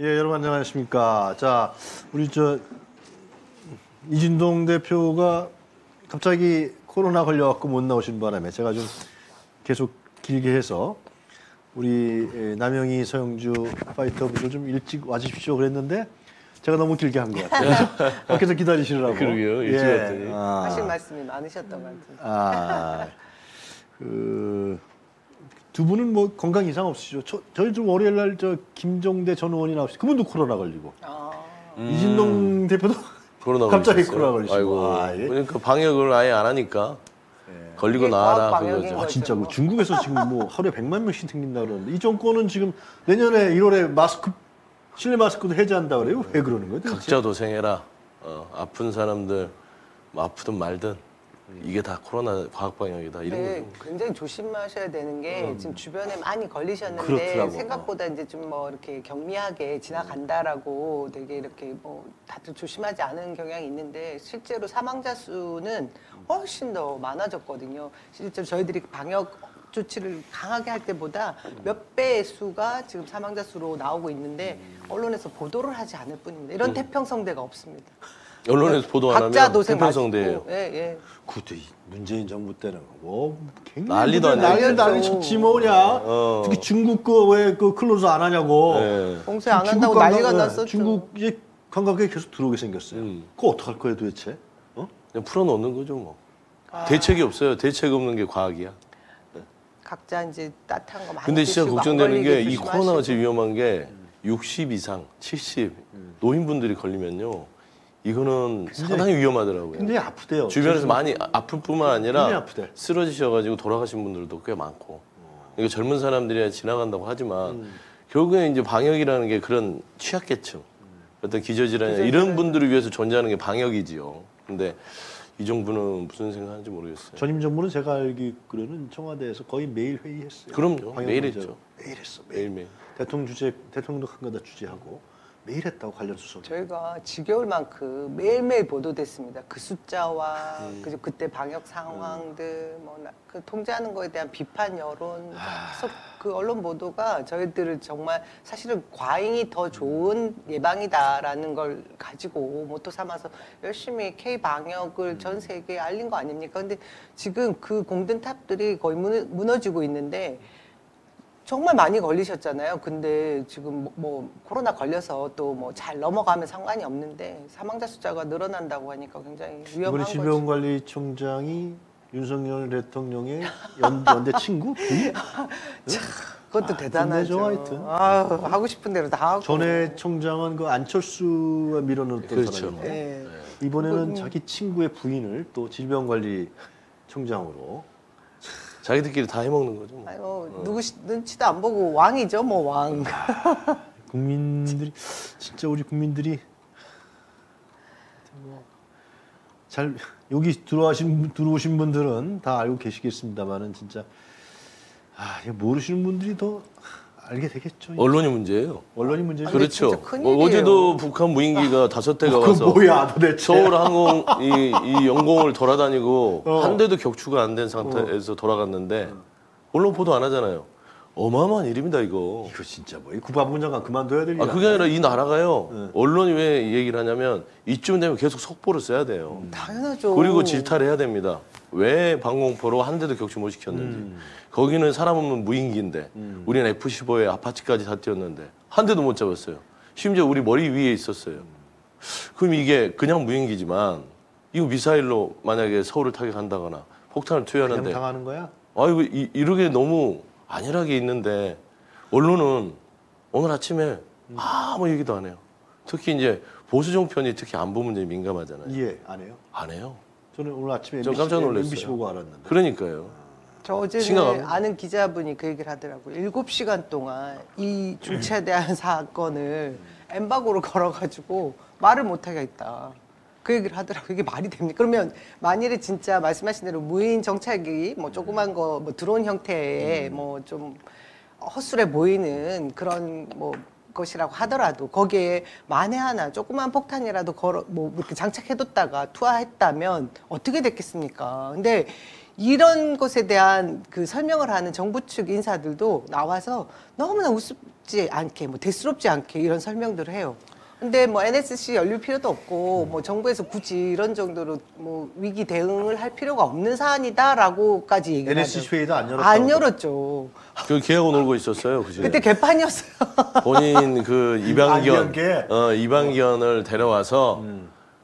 예, 여러분 안녕하십니까. 자, 우리 저 이진동 대표가 갑자기 코로나 걸려갖고 못 나오신 바람에 제가 좀 계속 길게 해서 우리 예, 남영희 서영주 파이터분들 좀 일찍 와주십시오 그랬는데 제가 너무 길게 한 것 같아요. 밖에서 기다리시느라고. 그러게요. 일찍 왔더니. 아, 하신 말씀이 많으셨던 것 같은데. 아, 그, 두 분은 뭐 건강 이상 없으시죠? 저, 저희 좀 월요일 날 저 김종대 전 의원이 나오시 그분도 코로나 걸리고 아, 이진동 대표도 코로나 갑자기? 코로나 걸리시고. 아이고. 아, 예. 그러니까 방역을 아예 안 하니까 걸리고 이게 나와라 그거죠. 아. 진짜 그 중국에서 지금 뭐 하루에 100만 명씩 생긴다 그러는데 이 정권은 지금 내년에 1월에 마스크 실내 마스크도 해제한다 그래요? 왜 그러는 거예요? 각자 도생해라. 어, 아픈 사람들 뭐 아프든 말든 이게 다 코로나 과학 방역이다 이런 네, 거죠. 굉장히 조심하셔야 되는 게 지금 주변에 많이 걸리셨는데 음. 그렇더라고. 생각보다 이제 좀 뭐 이렇게 경미하게 지나간다라고 되게 이렇게 뭐 다들 조심하지 않은 경향이 있는데 실제로 사망자 수는 훨씬 더 많아졌거든요. 실제로 저희들이 방역 조치를 강하게 할 때보다 몇 배의 수가 지금 사망자 수로 나오고 있는데 언론에서 보도를 하지 않을 뿐입니다. 이런 태평성대가 없습니다. 언론에서 보도 안 하면 태평성대예요. 예, 예. 그때 이 문재인 정부 때는 뭐 굉장히 난리도 안 난리. 난리 쳤지 뭐냐. 어. 특히 중국 거 왜 그 close 안 하냐고. 네. 봉쇄 안 중국 한다고 관광- 난리가 네, 났었죠. 중국 이제 관광객 계속 들어오게 생겼어요. 음. 그거 어떡할 거예요 도대체? 어? 그냥 풀어놓는 거죠 뭐. 아. 대책이 없어요. 대책 없는 게 과학이야. 각자 이제 따뜻한 거 많이 근데 진짜 걱정되는 게 이. 코로나가 제일 위험한 게 60 이상, 70 노인분들이 걸리면요. 이거는 상당히 위험하더라고요. 굉장히 아프대요. 주변에서 지금. 많이 아- 아플 뿐만 아니라 굉장히. 쓰러지셔가지고 돌아가신 분들도 꽤 많고. 그러니까 젊은 사람들이 지나간다고 하지만 음. 결국에 이제 방역이라는 게 그런 취약계층, 어떤 기저질환. 이런 분들을 위해서 존재하는 게 방역이지요. 근데 이 정부는 무슨 생각하는지 모르겠어요. 전임 정부는 제가 알기로는 청와대에서 거의 매일 회의했어요. 그럼요. 매일 문제로. 했죠. 매일 했어. 매일. 매일매일. 대통령 주재 대통령도 한가다 주재하고 매일 했다고 관련 수석. 저희가 지겨울 만큼 매일매일 보도됐습니다. 그 숫자와 음. 그죠 그때 방역 상황들 뭐그 통제하는 거에 대한 비판 여론 아. 계속 그 언론 보도가 저희들을 정말 사실은 과잉이 더 좋은 예방이다라는 걸 가지고 모토 삼아서 열심히 K 방역을 전 세계에 알린 거 아닙니까? 근데 지금 그 공든 탑들이 거의 무너- 무너지고 있는데 정말 많이 걸리셨잖아요. 근데 지금 뭐, 뭐 코로나 걸려서 또 뭐 잘 넘어가면 상관이 없는데 사망자 숫자가 늘어난다고 하니까 굉장히 위험한 거죠. 질병관리청장이 윤석열 대통령의 연, 연대 친구? 부인? 그것도 대단하죠. 끝내줘, 하여튼. 아유, 하고 싶은 대로 다 하고. 전에 청장은 그 안철수가 밀어넣었던 그렇죠. 사람인데 예. 이번에는 음. 자기 친구의 부인을 또 질병관리청장으로 자기들끼리 다 해먹는 거죠. 뭐. 아유, 누구 시- 눈치도 안 보고 왕이죠, 뭐 왕. 국민들이 진짜 우리 국민들이 뭐잘 여기 들어오신 들어오신 분들은 다 알고 계시겠습니다만은 진짜 아 모르시는 분들이 더 알게 되겠죠. 언론이 문제예요. 언론이 문제죠. 그렇죠. 어, 어제도 북한 무인기가 다섯 대가 그거 와서 뭐야 도대체? 서울 항공 이, 이 영공을 돌아다니고 어. 한 대도 격추가 안 된 상태에서 돌아갔는데 언론 보도 안 하잖아요. 어마어마한 일입니다 이거. 이거 진짜 뭐이 국방부 장관 그만둬야 될 일. 아 그게 아니라 이 나라가요. 네. 언론이 왜이 얘기를 하냐면 이쯤 되면 계속 속보를 써야 돼요. 당연하죠. 그리고 질타를 해야 됩니다. 왜 방공포로 한 대도 격추 못 시켰는지. 음. 거기는 사람 없는 무인기인데 음. 우리는 F-15에 아파치까지 다 띄웠는데 한 대도 못 잡았어요. 심지어 우리 머리 위에 있었어요. 그럼 이게 그냥 무인기지만 이거 미사일로 만약에 서울을 타격한다거나 폭탄을 투여하는데 당하는 거야? 아이고 이, 이러게 너무 안일하게 있는데 언론은 오늘 아침에 아무 얘기도 안 해요. 특히 이제 보수 정편이 특히 안보 문제에 민감하잖아요. 이해 안 해요? 안 해요. 저는 오늘 아침에 저 MBC, 깜짝 놀랐어요. MBC 보고 알았는데. 그러니까요. 저 어제. 아는 기자분이 그 얘기를 하더라고요. 일곱 시간 동안 이 중차에 대한 사건을 엠바고로 걸어가지고 말을 못하게 했다. 그 얘기를 하더라고요. 이게 말이 됩니까? 그러면 만일에 진짜 말씀하신 대로 무인 정찰기, 뭐 조그만 거, 뭐 드론 형태의 뭐좀 허술해 보이는 그런 뭐 것이라고 하더라도 거기에 만에 하나 조그만 폭탄이라도 걸어 뭐 이렇게 장착해뒀다가 투하했다면 어떻게 됐겠습니까? 근데 이런 것에 대한 그 설명을 하는 정부 측 인사들도 나와서 너무나 우습 대수롭지 않게 뭐 대수롭지 않게 이런 설명들을 해요. 근데 뭐 NSC 열릴 필요도 없고 뭐 정부에서 굳이 이런 정도로 뭐 위기 대응을 할 필요가 없는 사안이다라고까지 얘기를 NSC 하죠. 회의도 안 열었다고. 안 열었죠. 그 개하고 놀고 있었어요. 그지? 그때 개판이었어요. 본인 그 안견계? 어, 입양견을 데려와서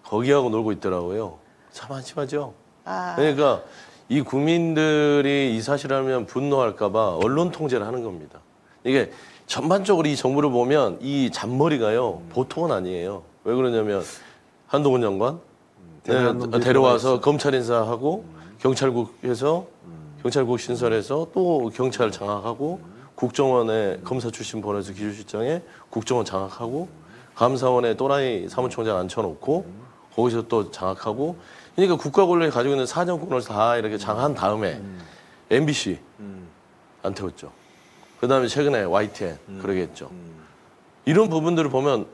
거기하고 놀고 있더라고요. 참 한심하죠. 아. 그러니까 이 국민들이 이 사실을 알면 분노할까봐 언론 통제를 하는 겁니다. 이게 전반적으로 이 정부를 보면 이 잔머리가요 보통은 아니에요. 왜 그러냐면 한동훈 장관 네, 놈들이 데려와서 검찰 인사하고 경찰국에서 경찰국 신설해서 또 경찰 장악하고 국정원에 검사 출신 보내서 기술실장에 국정원 장악하고 감사원에 또라이 사무총장 앉혀놓고 거기서 또 장악하고 그러니까 국가 권력이 가지고 있는 사정권을 다 이렇게 장악한 다음에 MBC 안 태웠죠. 그다음에 최근에 YTN 그러겠죠. 이런 부분들을 보면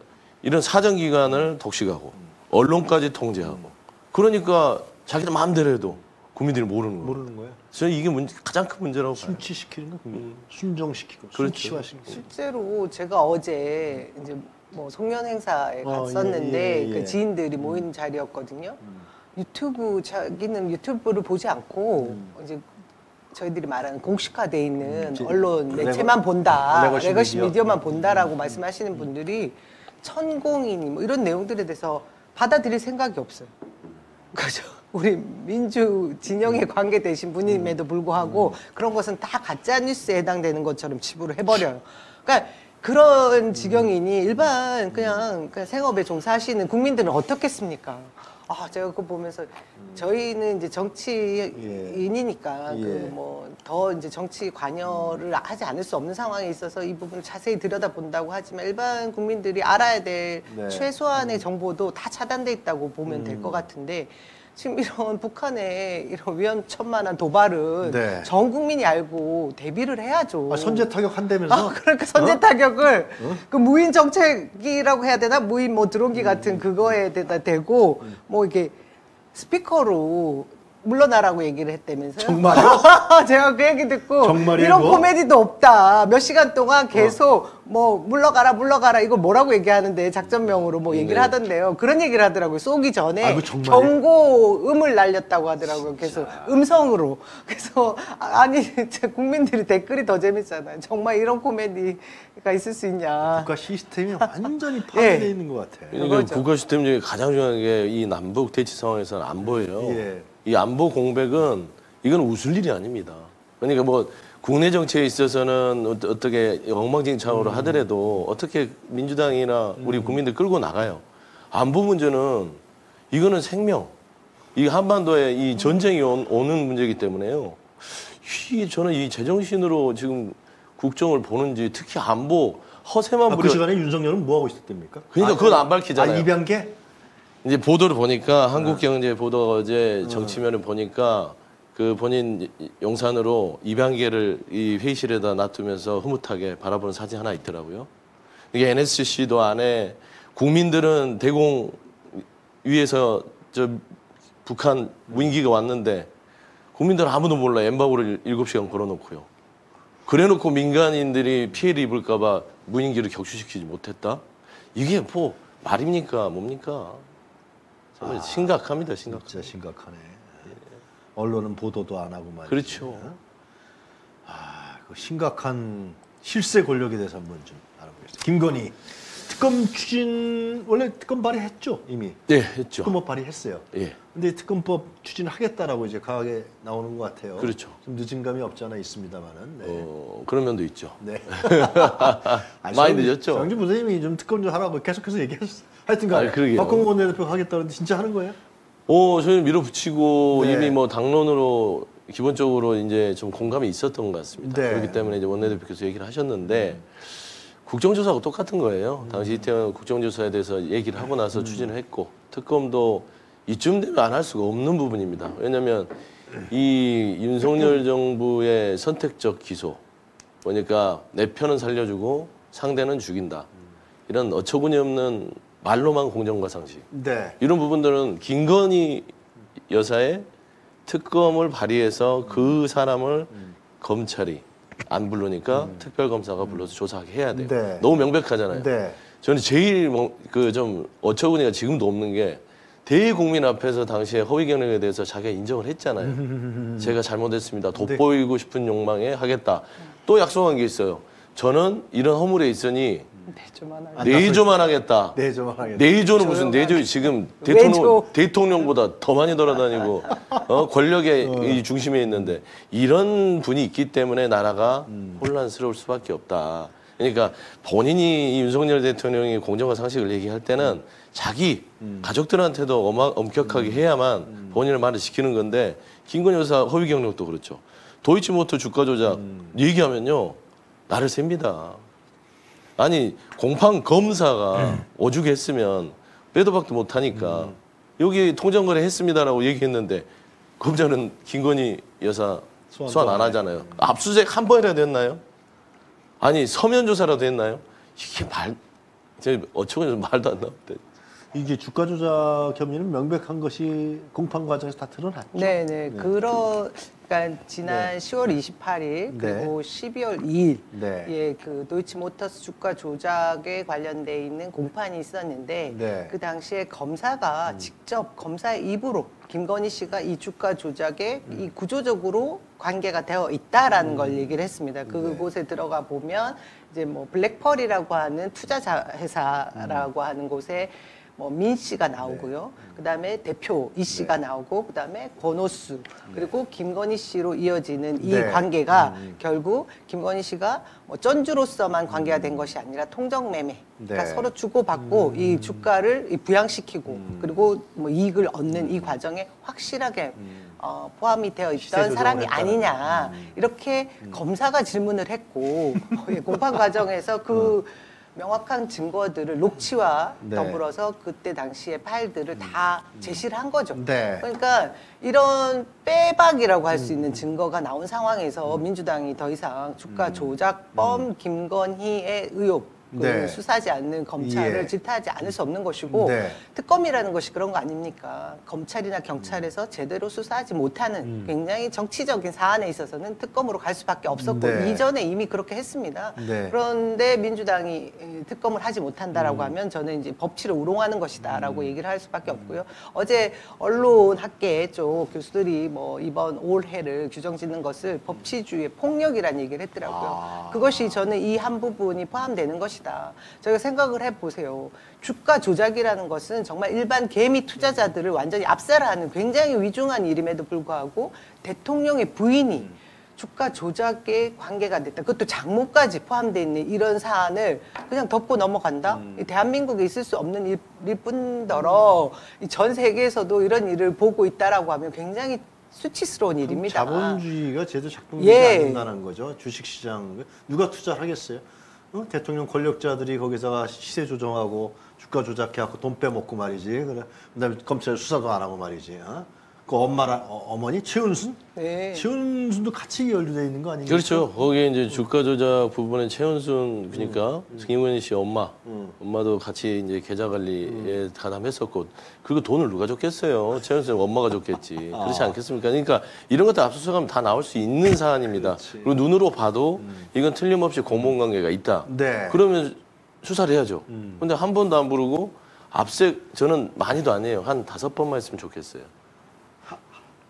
이런 사정 기관을 독식하고 언론까지 통제하고 그러니까 자기들 마음대로 해도 국민들이 모르는 거예요. 모르는 거야. 저는 이게 문제, 가장 큰 문제라고 봐요. 순치시키는 거 그게. 순정시키고 그렇죠. 순치화시키고. 실제로 제가 어제 이제 뭐 송년 행사에 어, 갔었는데 예, 예, 예. 그 지인들이 모인 자리였거든요. 유튜브 자기는 유튜브를 보지 않고 이제 저희들이 말하는 공식화돼 있는 음, 지- 언론 매체만 본다, legacy legacy, 미디어. 만 본다라고 말씀하시는 분들이 천공이니 뭐 이런 내용들에 대해서 받아들일 생각이 없어요. 그죠? 우리 민주 진영에 관계되신 분임에도 불구하고 그런 것은 다 가짜 뉴스에 해당되는 것처럼 치부를 해버려요. 그러니까 그런 지경이니 일반 그냥, 그냥 생업에 종사하시는 국민들은 어떻겠습니까? 아, 제가 그거 보면서 저희는 이제 정치인이니까 예. 그뭐더 이제 정치 관여를 하지 않을 수 없는 상황에 있어서 이 부분을 자세히 들여다 본다고 하지만 일반 국민들이 알아야 될 네. 최소한의 정보도 다 차단돼 있다고 보면 될 음. 것 같은데 지금 이런 북한의 이런 위험천만한 도발은 네. 전 국민이 알고 대비를 해야죠. 아, 선제 타격 한다면서? 아, 그러니까 선제 타격을 그 무인 정책이라고 해야 되나 무인 뭐 드론기 같은 그거에 대다 대고 뭐 이렇게 스피커로 물러나라고 얘기를 했다면서요? 정말요? 제가 그 얘기 듣고 정말이에요, 이런 그거? 코미디도 없다. 몇 시간 동안 계속 뭐 물러가라 물러가라 이걸 뭐라고 얘기하는데 작전명으로 뭐 얘기를 네. 하던데요. 그런 얘기를 하더라고요. 쏘기 전에 아, 정말이에요? 경고음을 날렸다고 하더라고요. 계속 음성으로. 그래서 아, 아니 진짜 국민들이 댓글이 더 재밌잖아요. 정말 이런 코미디가 있을 수 있냐. 국가 시스템이 완전히 파괴되어 예. 있는 것 같아. 그러니까 그거죠. 국가 시스템 중에 가장 중요한 게 이 남북 대치 상황에서는 안보예요. 예. 이 안보 공백은 이건 웃을 일이 아닙니다. 그러니까 뭐 국내 정치에 있어서는 어- 어떻게 엉망진창으로 음. 하더라도 어떻게 민주당이나 우리 국민들 끌고 나가요. 안보 문제는 이거는 생명. 이 한반도에 이 전쟁이 온- 오는 문제이기 때문에요. 이 저는 이 제정신으로 지금 국정을 보는지 특히 안보 허세만 아, 그 부려. 시간에 윤석열은 뭐 하고 있었답니까? 그러니까 그건 안 밝히잖아요. 아, 입양계? 이제 보도를 보니까 한국 경제 보도 어제 정치면을 보니까 그 본인 용산으로 입양계를 이 회의실에다 놔두면서 흐뭇하게 바라보는 사진 하나 있더라고요. 이게 NSC도 안에 국민들은 대공 위에서 저 북한 무인기가 왔는데 국민들은 아무도 몰라 엠바고를 일곱 시간 걸어놓고요. 그래놓고 민간인들이 피해를 입을까봐 무인기를 격추시키지 못했다? 이게 뭐 말입니까? 뭡니까? 정말 심각합니다, 심각. 진짜 심각하네. 언론은 보도도 안 하고 말이야. 그렇죠. 아, 그 심각한 실세 권력에 대해서 한번 좀 알아보겠습니다. 김건희 특검 추진 원래 특검 발의했죠 이미. 네, 했죠. 특검법 발의했어요. 예. 근데 특검법 추진하겠다라고 이제 강하게 나오는 것 같아요. 그렇죠. 좀 늦은 감이 없지 않아 있습니다만은. 네. 어, 그런 면도 있죠. 네. 많이 늦었죠. 장준 부장님이 좀 특검 좀 하라고 계속해서 얘기했어. 하여튼간 아. 박홍근 원내대표 하겠다는데 진짜 하는 거예요? 어, 저희는 밀어붙이고 네. 이미 뭐 당론으로 기본적으로 이제 좀 공감이 있었던 것 같습니다. 네. 그렇기 때문에 이제 원내대표께서 얘기를 하셨는데 국정조사하고 똑같은 거예요. 당시 이태원 국정조사에 대해서 얘기를 하고 나서 추진을 했고 특검도 이쯤 되면 안 할 수가 없는 부분입니다. 왜냐하면 이 윤석열 정부의 선택적 기소 그러니까 내 편은 살려주고 상대는 죽인다 이런 어처구니 없는 말로만 공정과 상식 네. 이런 부분들은 김건희 여사의 특검을 발휘해서 그 사람을 검찰이 안 부르니까 특별 검사가 불러서 조사하게 해야 돼요. 네. 너무 명백하잖아요. 네. 저는 제일 그좀 어처구니가 지금도 없는 게 대국민 앞에서 당시에 허위 경력에 대해서 자기가 인정을 했잖아요. 제가 잘못했습니다. 돋보이고 싶은 욕망에 하겠다. 또 약속한 게 있어요. 저는 이런 허물에 있으니 내좀 하나. 안 내조만 하겠다. 내조만 하겠다. 내조는 무슨. 내조 지금. 대통령 대통령보다 더 많이 돌아다니고 어, 권력의 이 중심에 있는데 이런 분이 있기 때문에 나라가 혼란스러울 수밖에 없다. 그러니까 본인이 이 윤석열 대통령이 공정과 상식을 얘기할 때는 자기 가족들한테도 어마, 엄격하게 해야만 본인의 말을 지키는 건데 김건희 여사 허위 경력도 그렇죠. 도이치모터 주가 조작 얘기하면요 나를 셉니다. 아니 공판 검사가 오죽했으면 빼도 박도 못하니까 여기 통정거래 했습니다라고 얘기했는데 검사는 김건희 여사 소환도 소환 안. 하잖아요. 압수수색 한 번이라도 했나요? 아니 서면 조사라도 했나요? 이게 말, 제 어처구니 말도 안 나오는데. 이게 주가 조작 혐의는 명백한 것이 공판 과정에서 다 드러났죠. 네네. 그러 그러니까 지난 10월 28일 그리고 12월 2일 네. 예, 그 도이치모터스 주가 조작에 관련돼 있는 공판이 있었는데 네. 음. 그 당시에 검사가 직접 검사의 입으로 김건희 씨가 이 주가 조작에 음. 이 구조적으로 관계가 되어 있다라는 걸 얘기를 했습니다. 네. 그곳에 들어가 보면 이제 뭐 블랙펄이라고 하는 투자 자- 회사라고 음. 하는 곳에 뭐 민 씨가 나오고요. 그다음에 대표 이 씨가 네. 나오고 그다음에 권오수 그리고 김건희 씨로 이어지는 이 네. 음. 관계가 결국 김건희 씨가 뭐 전주로서만 관계가 된 것이 아니라 통정 매매 그러니까 네. 음. 서로 주고받고 이 주가를 이 부양시키고 그리고 뭐 이익을 얻는 이 과정에 확실하게 어, 포함이 되어 음. 있던 사람이 했다는. 아니냐 이렇게 검사가 질문을 했고 예, 공판 과정에서 그 명확한 증거들을 녹취와 음. 네. 더불어서 그때 당시의 파일들을 다 제시를 한 거죠. 네. 그러니까 이런 빼박이라고 할 수 있는 증거가 나온 상황에서 민주당이 더 이상 주가 조작범 김건희의 의혹 그 네. 수사하지 않는 검찰을 예. 질타하지 않을 수 없는 것이고 네. 특검이라는 것이 그런 거 아닙니까? 검찰이나 경찰에서 제대로 수사하지 못하는 음. 굉장히 정치적인 사안에 있어서는 특검으로 갈 수밖에 없었고 네. 이전에 이미 그렇게 했습니다. 네. 그런데 민주당이 에, 특검을 하지 음. 못한다라고 하면 저는 이제 법치를 우롱하는 것이다라고 얘기를 할 수밖에 없고요. 어제 언론 학계 쪽 교수들이 뭐 이번 올해를 규정 짓는 것을 법치주의의 폭력이라는 얘기를 했더라고요. 아. 그것이 저는 이 한 부분이 포함되는 것이 다. 저희가 생각을 해보세요. 주가 조작이라는 것은 정말 일반 개미 투자자들을 완전히 압살하는 굉장히 위중한 일임에도 불구하고 대통령의 부인이 주가 조작에 관계가 됐다. 그것도 장모까지 포함되어 있는 이런 사안을 그냥 덮고 넘어간다? 이 대한민국에 있을 수 없는 일, 일 뿐더러 이전 세계에서도 이런 일을 보고 있다라고 하면 굉장히 수치스러운 일입니다. 자본주의가 제대로 작동되지 예. 않는다는 거죠. 주식시장 누가 투자를 하겠어요? 어? 대통령 권력자들이 거기다가 시세 조정하고 주가 조작해갖고 돈 빼먹고 말이지. 그래. 그다음에 검찰 수사도 안 하고 말이지. 어? 그 엄마라 어, 머니 최은순? 네. 최은순도 같이 연루돼 있는 거 아닙니까? 그렇죠. 거기에 이제 주가 조작 부분에 최은순 그러니까 김건희 씨 엄마, 엄마도 같이 이제 계좌 관리에 가담했었고 그리고 돈을 누가 줬겠어요? 최은순 엄마가 줬겠지. 그렇지 않겠습니까? 그러니까 이런 것들 압수수색하면 다 나올 수 있는 사안입니다. 그리고 눈으로 봐도 이건 틀림없이 공범관계가 있다. 네. 그러면 수사를 해야죠. 근데 한 번도 안 부르고 압색 저는 많이도 아니에요. 한 다섯 번만 했으면 좋겠어요.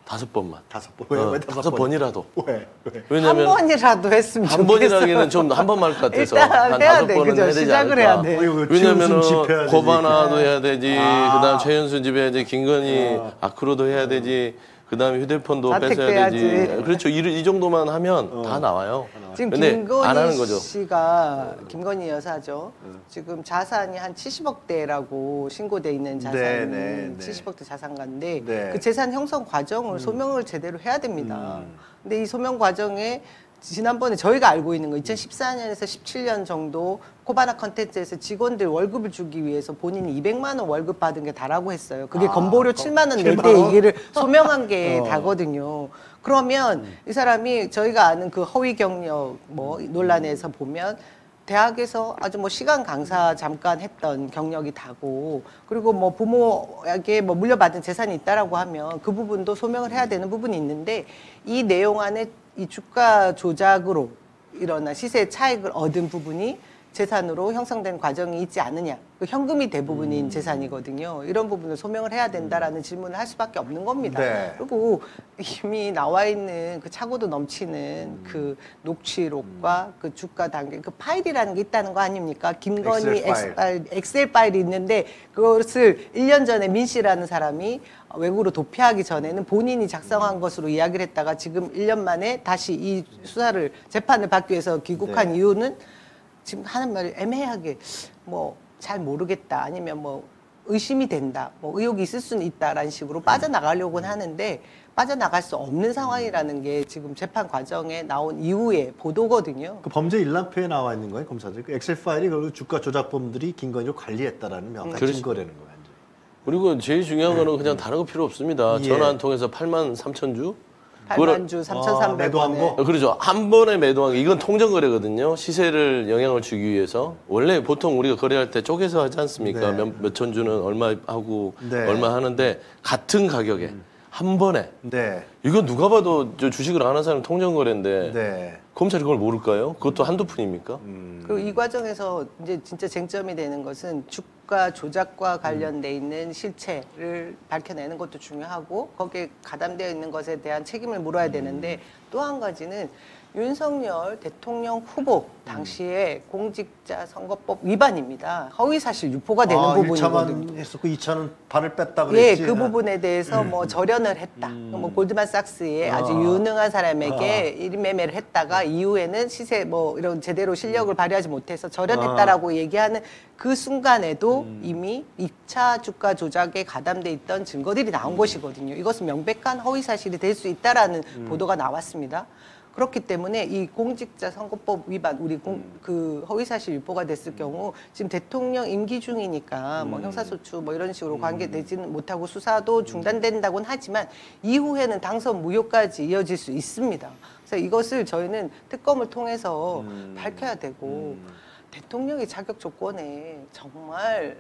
다섯 번만. 다섯 번. 왜, 어, 왜 다섯 번? 번이라도. 왜? 왜? 왜냐면 한 번이라도 했으면 한 좋겠어요. 번이라기는 좀 한 번만 할것 같아서 일단 한 해야 다섯 돼, 번은 그죠? 해야 되지 시작을 않을까. 해야 돼. 되지. 고바나도 해야 되지, 아. 그다음 최현수 집 해야 돼, 김건희 아크로도 해야 되지, 그다음에 휴대폰도 뺏어야 되지. 해야지. 그렇죠. 이, 이 정도만 하면 다 나와요. 지금 김건희. 씨가 김건희 여사죠. 지금 자산이 한 70억대라고 신고돼 있는 자산이 네, 네, 네. 70억대 자산가인데 네. 그 재산 형성 과정을 소명을 제대로 해야 됩니다. 근데 이 소명 과정에 지난번에 저희가 알고 있는 거 2014년에서 17년 정도 코바나 컨텐츠에서 직원들 월급을 주기 위해서 본인이 200만 원 월급 받은 게 다라고 했어요. 그게 아, 건보료 거- 7만 원낼 7만 때 원? 얘기를 소명한 게 어. 다거든요. 그러면 이 사람이 저희가 아는 그 허위 경력 뭐 논란에서 보면 대학에서 아주 뭐 시간 강사 잠깐 했던 경력이 다고 그리고 뭐 부모에게 뭐 물려받은 재산이 있다라고 하면 그 부분도 소명을 해야 되는 부분이 있는데 이 내용 안에 이 주가 조작으로 일어나 시세 차익을 얻은 부분이 재산으로 형성된 과정이 있지 않느냐. 그 현금이 대부분인 재산이거든요. 이런 부분을 소명을 해야 된다라는 질문을 할 수밖에 없는 겁니다. 네. 그리고 이미 나와 있는 그 차고도 넘치는 그 녹취록과 그 주가 단계 그 파일이라는 게 있다는 거 아닙니까? 김건희 엑셀 엑셀 파일, 엑셀 파일이 있는데 그것을 1년 전에 민 씨라는 사람이 외국으로 도피하기 전에는 본인이 작성한 것으로 이야기를 했다가 지금 1년 만에 다시 이 수사를 재판을 받기 위해서 귀국한 네. 이유는 지금 하는 말이 애매하게 뭐 잘 모르겠다 아니면 뭐 의심이 된다 뭐 의혹이 있을 수는 있다라는 식으로 빠져나가려고는 하는데 빠져나갈 수 없는 상황이라는 게 지금 재판 과정에 나온 이후의 보도거든요. 그 범죄 일람표에 나와 있는 거예요 검사들. 그 엑셀 파일이 그 주가 조작범들이 김건희를 관리했다라는 명확한 그렇지. 증거라는 거예요. 그리고 제일 중요한 거는 그냥 다른 거 필요 없습니다. 예. 전화 한 통해서 8만 3천 주. 8만 주 아, 3,300원에 매도한 거? 어, 그렇죠. 한 번에 매도한 게 이건 통정 거래거든요. 시세를 영향을 주기 위해서 원래 보통 우리가 거래할 때 쪼개서 하지 않습니까? 네. 몇, 몇천 주는 얼마 하고 네. 얼마 하는데 같은 가격에 한 번에 네. 이거 누가 봐도 저 주식을 안 하는 사람 통정 거래인데 네. 검찰이 그걸 모를까요? 그것도 한두 푼입니까? 그리고 이 과정에서 이제 진짜 쟁점이 되는 것은 주가 조작과 관련돼 있는 실체를 밝혀내는 것도 중요하고 거기에 가담되어 있는 것에 대한 책임을 물어야 되는데 또 한 가지는 윤석열 대통령 후보 당시에 공직자 선거법 위반입니다. 허위 사실 유포가 되는 아, 부분이거든요. 1차만 했었고 2차는 발을 뺐다 예, 그랬지. 그 부분에 대해서 뭐 절연을 했다. 뭐 골드만삭스의 아주 아. 유능한 사람에게 일매매를 했다가 이후에는 시세 뭐 이런 제대로 실력을 발휘하지 못해서 절연했다라고 얘기하는 그 순간에도 이미 2차 주가 조작에 가담돼 있던 증거들이 나온 것이거든요. 이것은 명백한 허위 사실이 될 수 있다라는 보도가 나왔습니다. 그렇기 때문에 이 공직자 선거법 위반 우리 공, 그 허위 사실 유포가 됐을 경우 지금 대통령 임기 중이니까 뭐 형사소추 뭐 이런 식으로 관계되지는 못하고 수사도 중단된다고는 하지만 이후에는 당선 무효까지 이어질 수 있습니다. 그래서 이것을 저희는 특검을 통해서 밝혀야 되고 대통령의 자격 조건에 정말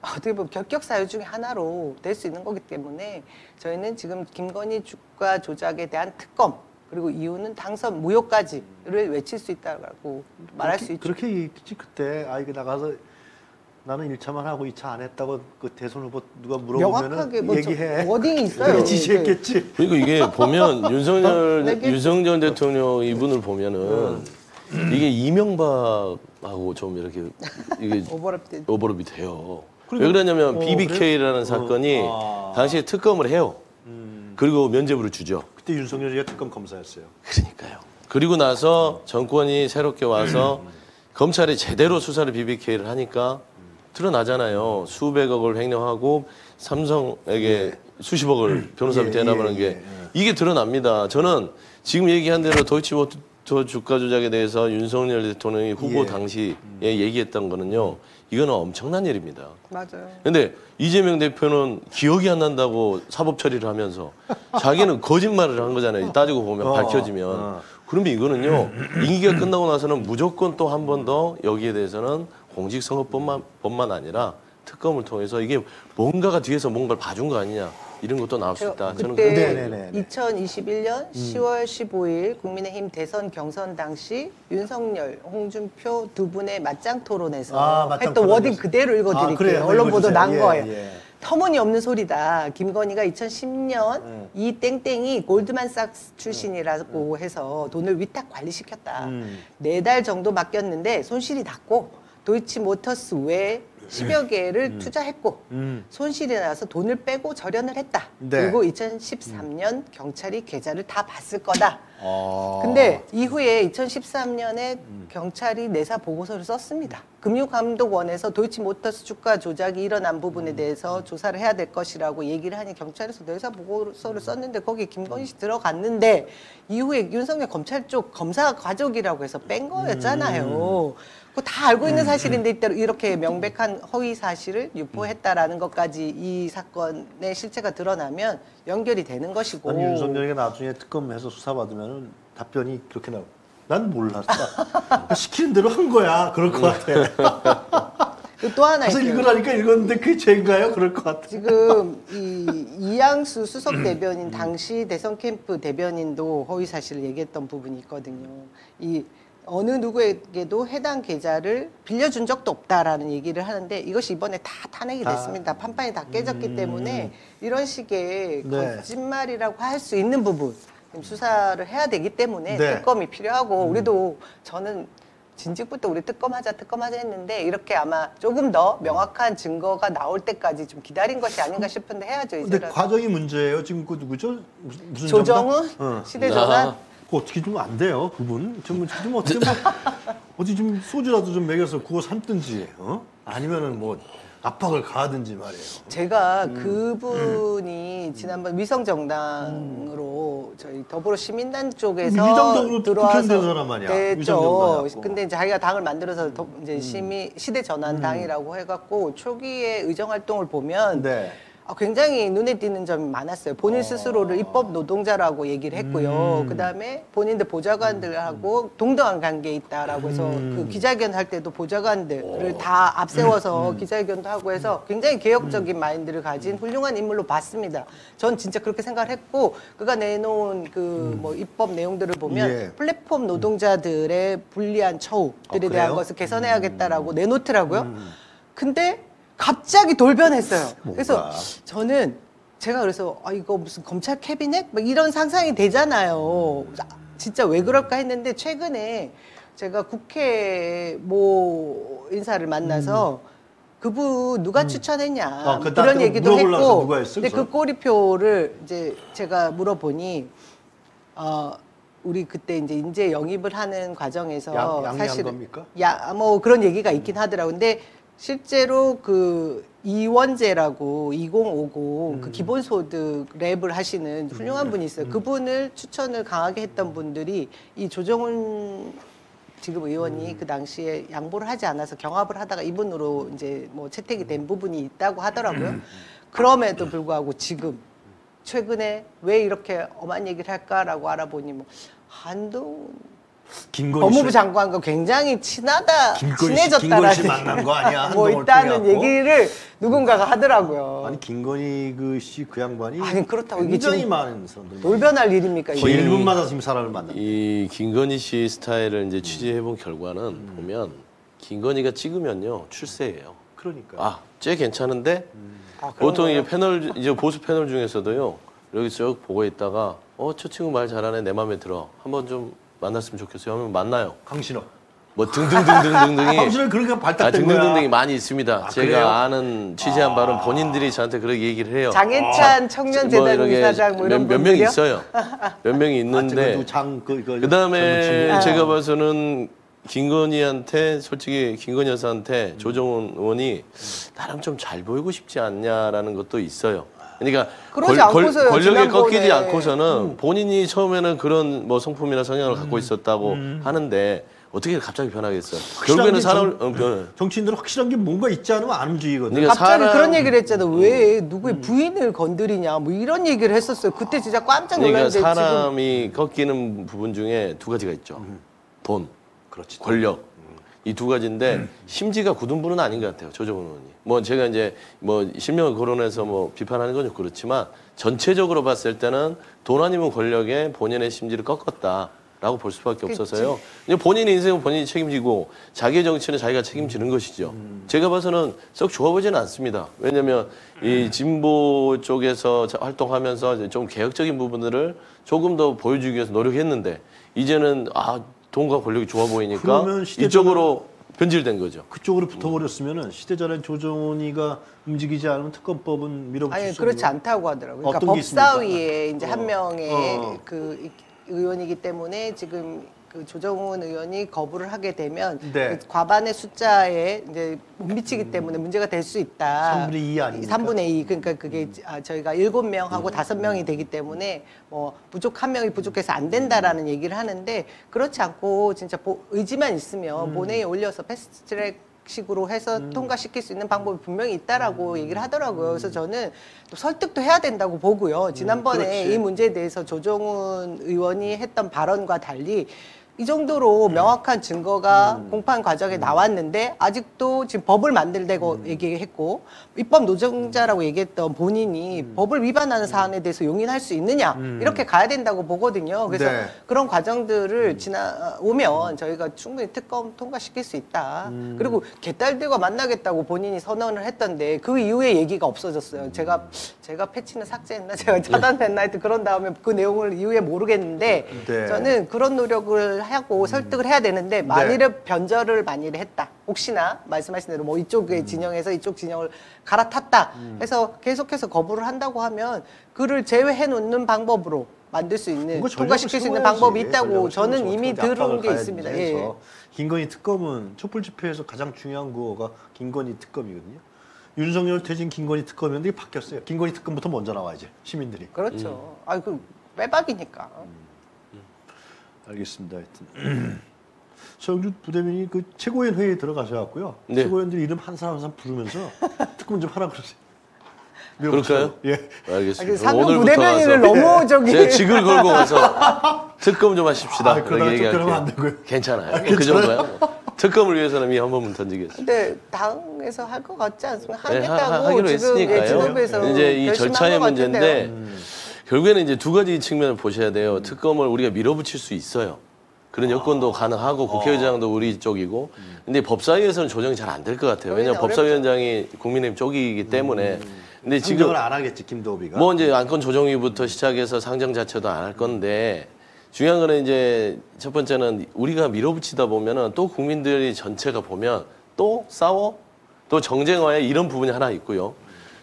어떻게 보면 결격 사유 중에 하나로 될 수 있는 거기 때문에 저희는 지금 김건희 주가 조작에 대한 특검 그리고 이유는 당선 무효까지를 외칠 수 있다고 말할 수 있죠. 그렇게 얘기했지 그때 아 이게 나가서 나는 1차만 하고 2차 안 했다고 그 대선 후보 누가 물어보면 뭐 얘기해. 저- 워딩이 있어요. 그게 지시했겠지. 그리고 이게 보면 윤석열 내게- 윤석열 대통령 이분을 보면은 이게 이명박하고 좀 이렇게 이게 오버랩 때 오버랩이 돼요. 왜 그러냐면 어, BBK라는 사건이 아. 당시에 특검을 해요. 음, 그리고 면죄부를 주죠. 그때 윤석열이가 특검 검사였어요. 그러니까요. 그리고 나서 정권이 새롭게 와서 검찰이 제대로 수사를 BBK를 하니까 드러나잖아요. 수백억을 횡령하고 삼성에게 수십억을 변호사비 예, 대납하는 예, 게 예, 이게 드러납니다. 저는 지금 얘기한 대로 도이치모터 주가 조작에 대해서 윤석열 대통령이 후보 예. 당시에 얘기했던 거는요. 이거는 엄청난 일입니다. 맞아요. 근데 이재명 대표는 기억이 안 난다고 사법 처리를 하면서 자기는 거짓말을 한 거잖아요. 따지고 보면 어, 밝혀지면. 어. 그러면 이거는요. 임기가 끝나고 나서는 무조건 또 한 번 더 여기에 대해서는 공직선거법만 법만 아니라 특검을 통해서 이게 뭔가가 뒤에서 뭔가를 봐준 거 아니냐 이런 것도 나올 수 있다. 저는 그때 그렇게 네네네. 2021년 10월 15일 국민의힘 대선 경선 당시 윤석열, 홍준표 두 분의 맞짱 토론에서 아, 맞짱 했던 워딩 토론에서. 그대로 읽어드릴게요. 아? 언론 보도 읽어주세요. 난 예, 거예요. 예. 터무니없는 소리다. 김건희가 2010년 음. 이 땡땡이 골드만삭스 출신이라고 해서 돈을 위탁 관리시켰다. 음. 네달 정도 맡겼는데 손실이 났고 도이치모터스 외에 10여 개를 투자했고 음. 손실이 나서 돈을 빼고 절연을 했다. 네. 그리고 2013년 경찰이 계좌를 다 봤을 거다. 아. 근데 이후에 2013년에 경찰이 내사 보고서를 썼습니다. 금융감독원에서 도이치모터스 주가 조작이 일어난 부분에 대해서 조사를 해야 될 것이라고 얘기를 하니 경찰에서 내사 보고서를 썼는데 거기에 김건희 씨 들어갔는데 이후에 윤석열 검찰 쪽 검사 가족이라고 해서 뺀 거였잖아요. 그거 다 알고 있는 사실인데 이때로 이렇게 명백한 허위 사실을 유포했다라는 것까지 이 사건의 실체가 드러나면 연결이 되는 것이고. 아니 윤석열이가 나중에 특검해서 수사 받으면 답변이 그렇게 나오. 난 몰랐어. 시키는 대로 한 거야. 그럴 것 같아. 그리고 또 하나 있어요. 읽으라니까 읽었는데 그게 죄인가요? 그럴 것 같아. 지금 이 이양수 수석 대변인 당시 대선 캠프 대변인도 허위 사실을 얘기했던 부분이 있거든요. 이 어느 누구에게도 해당 계좌를 빌려준 적도 없다라는 얘기를 하는데 이것이 이번에 다 탄핵이 다. 됐습니다. 판판이 다 깨졌기 때문에 이런 식의 네. 거짓말이라고 할 수 있는 부분 수사를 해야 되기 때문에 네. 특검이 필요하고 우리도 저는 진즉부터 우리 특검하자 특검하자 했는데 이렇게 아마 조금 더 명확한 증거가 나올 때까지 좀 기다린 것이 아닌가 싶은데 해야죠 근데 이제라도. 과정이 문제예요. 지금 그 누구죠? 무슨, 정당? 어. 시대전환 아. 그 어떻게 좀 안 돼요, 그분. 좀, 좀 어떻게 뭐 어디 좀 소주라도 좀 먹여서 구워 삶든지, 어? 아니면은 뭐 압박을 가하든지 말이에요. 제가 음. 그분이 지난번 위성 정당으로 저희 더불어 시민단 쪽에서 위정적으로 들어와서 사람 아니야. 됐죠. 위정정당이었고. 근데 이제 자기가 당을 만들어서 더 이제 음. 시민 시대 전환 당이라고 해갖고 초기에 의정 활동을 보면 네. 아, 굉장히 눈에 띄는 점이 많았어요. 본인 스스로를 입법 노동자라고 얘기를 했고요. 음. 그다음에 본인들 보좌관들하고 동등한 관계에 있다라고 해서 음. 그 기자회견 할 때도 보좌관들을 다 앞세워서 기자회견도 하고 해서 굉장히 개혁적인 마인드를 가진 훌륭한 인물로 봤습니다. 전 진짜 그렇게 생각을 했고 그가 내놓은 그 뭐 입법 내용들을 보면 예. 플랫폼 노동자들의 불리한 처우들에 아, 대한? 것을 개선해야겠다라고 내놓더라고요. 근데 갑자기 돌변했어요. 그래서. 저는 제가 그래서 아 이거 무슨 검찰 캐비넷 막 이런 상상이 되잖아요. 아, 진짜 왜 그럴까 했는데 최근에 제가 국회 모 인사를 만나서 그분 누가 추천했냐 아, 그 그런 얘기도 했고 근데? 그 꼬리표를 이제 제가 물어보니 어 우리 그때 이제 인재 영입을 하는 과정에서 양- 양리한 사실은 겁니까? 야, 뭐 그런 얘기가 있긴 하더라고. 근데 실제로 그 이원재라고 2050 음. 그 기본소득 랩을 하시는 훌륭한 분이 있어요. 그분을 추천을 강하게 했던 분들이 이 조정훈 지금 의원이 그 당시에 양보를 하지 않아서 경합을 하다가 이분으로 이제 뭐 채택이 된 부분이 있다고 하더라고요. 그럼에도 불구하고 지금 최근에 왜 이렇게 엄한 얘기를 할까라고 알아보니 뭐 한동훈 김건희 법무부 씨- 장관과 굉장히 친하다, 친해졌다라는 김건희 씨 만난 거 아니야? 뭐 있다는? 얘기를 누군가가 하더라고요. 아니 김건희 그씨 그 양반이 아니, 그렇다고 이게 굉장히 많은 사람들 돌변할 일입니까? 거의 이게? 1분마다 지금 사람을 만나. 이 김건희 씨 스타일을 이제 취재해 본 결과는 보면 김건희가 찍으면요 출세예요. 그러니까. 아, 쟤 괜찮은데 아, 그런 보통 이제? 패널 이제 보수 패널 중에서도요 여기 쭉 보고 있다가 어 저 친구 말 잘하네 내 마음에 들어 한번 좀 만났으면 좋겠어요 하면 만나요. 강신호. 뭐 등등등등등등이 강신호 그렇게 아, 발탁된 거야. 등등등등이 많이 있습니다. 아, 제가 그래요? 아는 취재한 바는 본인들이 저한테 그렇게 얘기를 해요. 장해찬 뭐 청년재단 이렇게 이사장 뭐 이런 몇, 몇 명이 분들이요? 있어요. 몇 명이 아, 있는데 그 장그 그, 그 다음에 젊은 친구. 제가 봐서는 김건희한테 솔직히 김건희 여사한테 조정훈 의원이 나랑 좀잘 보이고 싶지 않냐라는 것도 있어요. 그러니까 그러지 않고서요, 권력에 지난번에. 꺾이지 않고서는 본인이 처음에는 그런 뭐 성품이나 성향을 갖고 있었다고 하는데 어떻게 갑자기 변하겠어요? 결국에는 게 사람을 정- 어, 변- 정치인들은 확실한 게 뭔가 있지 않으면 안 움직이거든. 그러니까 갑자기 사람- 그런 얘기를 했잖아. 왜 누구의 부인을 건드리냐 뭐 이런 얘기를 했었어요. 그때 진짜 깜짝 그러니까 놀랐는데 지금 사람이 꺾이는 부분 중에 두 가지가 있죠. 돈, 그렇지. 권력. 이 두 가지인데 심지가 굳은 분은 아닌 것 같아요. 조정훈 의원이. 뭐 제가 이제 뭐 실명을 거론해서 뭐 비판하는 건좀 그렇지만 전체적으로 봤을 때는 돈 아니면 권력에 본인의 심지를 꺾었다 라고 볼 수밖에. 없어서요. 본인의 인생은 본인이 책임지고 자기의 정치는 자기가 책임지는 것이죠. 제가 봐서는 썩 좋아 보지는 않습니다. 왜냐하면 이 진보 쪽에서 자- 활동하면서 이제 좀 개혁적인 부분들을 조금 더 보여주기 위해서 노력했는데 이제는 아 돈과 권력이 좋아 보이니까 이쪽으로 변질된 거죠. 그쪽으로 붙어버렸으면은 시대전에 조정훈이가 움직이지 않으면 특검법은 밀어붙일 아니 수 그렇지 않다고 하더라고요. 그러니까 있습니까? 법사위에 이제 한 어. 명의 어. 그 이- 의원이기 때문에 지금 그 조정훈 의원이 거부를 하게 되면 네. 음. 그 과반의 숫자에 이제 못 미치기 때문에 문제가 될 수 있다. 3분의 2 아닙니까? 3분의 2. 그러니까 그게 아, 저희가 일곱 명하고 음. 다섯 명이 되기 때문에 뭐 부족 한 명이 부족해서 안 된다라는 얘기를 하는데 그렇지 않고 진짜 보- 의지만 있으면 음. 본회의에 올려서 fast track 식으로 해서 통과시킬 수 있는 방법이 분명히 있다라고 음. 얘기를 하더라고요. 그래서 저는 또 설득도 해야 된다고 보고요. 지난번에 음. 이 문제에 대해서 조정훈 의원이 했던 발언과 달리 이 정도로 명확한 증거가 공판 과정에 나왔는데 아직도 지금 법을 만든다고 얘기했고 입법 노동자라고 얘기했던 본인이 법을 위반하는 사안에 대해서 용인할 수 있느냐 이렇게 가야 된다고 보거든요. 그래서 네. 그런 과정들을 지나오면 저희가 충분히 특검 통과시킬 수 있다. 그리고 개딸들과 만나겠다고 본인이 선언을 했던데 그 이후에 얘기가 없어졌어요. 제가 제가 패치는 삭제했나? 제가 차단했나? 하여튼 그런 다음에 그 내용을 이후에 모르겠는데 네. 저는 그런 노력을 하고 설득을 해야 되는데 만일에 변절을 만일에 했다. 혹시나 말씀하신 대로 뭐 이쪽의 진영에서 이쪽 진영을 갈아탔다 해서 계속해서 거부를 한다고 하면 그를 제외해 놓는 방법으로 만들 수 있는 통과시킬 수 있는 방법이. 있다고 저는 이미 압박을 게 있습니다. 예. 김건희 특검은 촛불 집회에서 가장 중요한 구호가 김건희 특검이거든요. 윤석열 퇴진 김건희 특검이었는데 바뀌었어요. 김건희 특검부터 먼저 나와야지 시민들이. 그렇죠. 아, 그 빼박이니까. 알겠습니다. 하여튼 서영주 부대변인이 그 최고위원 회의에 들어가셔 갖고요. 네. 최고위원들이 이름 한 사람 한 사람 부르면서 특검 좀 하라 그러세요. 그럴까요? 예. 알겠습니다. 오늘부터 부대변인을 너무 저기 제가 직을 걸고 가서 특검 좀 하십시다. 아, 쫓겨나면 얘기할게요. 안 되고요. 괜찮아요. 그 정도야. 뭐. 특검을 위해서는 이한 번만 던지겠습니다. 근데 당에서 할 것 같지 않습니까? 네, 하- 하겠다고 하기로 지금 예, 했으니까요. 지도부에서 이제 이 절차의. 문제인데 음. 결국에는 이제 두 가지 측면을 보셔야 돼요. 특검을 우리가 밀어붙일 수 있어요. 그런 여건도 가능하고 국회의장도 우리 쪽이고. 근데 법사위에서는 조정이 잘 안 될 것 같아요. 왜냐하면 어렵죠. 법사위원장이 국민의힘 쪽이기 때문에. 근데 지금 안 하겠지 김도비가. 뭐 이제 안건 조정위부터 시작해서 상정 자체도 안 할 건데 중요한 거는 이제 첫 번째는 우리가 밀어붙이다 보면은 또 국민들이 전체가 보면 또 싸워 또 정쟁화에 이런 부분이 하나 있고요.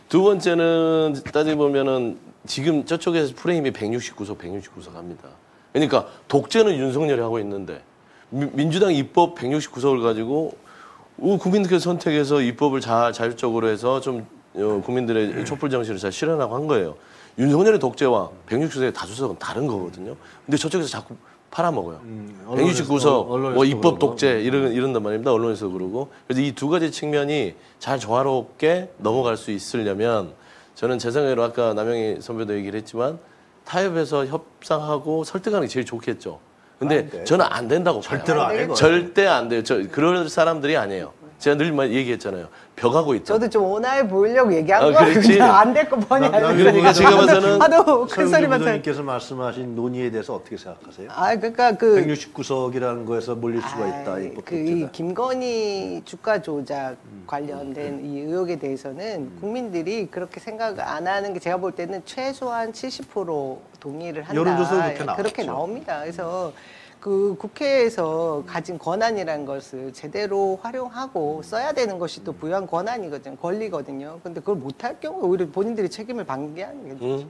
두 번째는 따지 보면은 지금 저쪽에서 프레임이 169석 169석 합니다. 그러니까 독재는 윤석열이 하고 있는데 미- 민주당 입법 169석을 가지고 우- 국민들께서 선택해서 입법을 자, 자율적으로 해서 좀 어, 국민들의 촛불 정신을 잘 실현하고 한 거예요. 윤석열의 독재와 169석의 다수석은 다른 거거든요. 근데 저쪽에서 자꾸 팔아먹어요. 음, 언론에서, 169석, 언론에서도 뭐 입법. 독재 이런 이런단 말입니다. 언론에서 그러고 그래서 이 두 가지 측면이 잘 조화롭게 넘어갈 수 있으려면 저는 제 생각으로 아까 남영희 선배도 얘기를 했지만 타협해서 협상하고 설득하는 게 제일 좋겠죠. 근데 안 돼. 저는 안 된다고 봐요. 절대로 안 해. 절대 안 돼요. 저 그럴 사람들이 아니에요. 제가 늘 말- 얘기했잖아요. 벽하고 있다. 저도 좀 온화해 보이려고 얘기한 아, 거예요. 그랬지? 안될 거 뻔히 알고 그러니까 제가 봐서는 하도 큰 소리만 들. 부대님께서 말씀하신 논의에 대해서 어떻게 생각하세요? 아, 그러니까 그 169석이라는 거에서 몰릴 수가 있다. 이 그 김건희 주가 조작 관련된 이 의혹에 대해서는 국민들이 그렇게 생각 안 하는 게 제가 볼 때는 최소한 70% 동의를 한다. 여론조사도 그렇게 나왔죠. 그렇게 나옵니다. 그래서 그 국회에서 가진 권한이라는 것을 제대로 활용하고 써야 되는 것이 또 부여한 권한이거든요. 권리거든요. 근데 그걸 못할 경우에 오히려 본인들이 책임을 방기하는 게 응.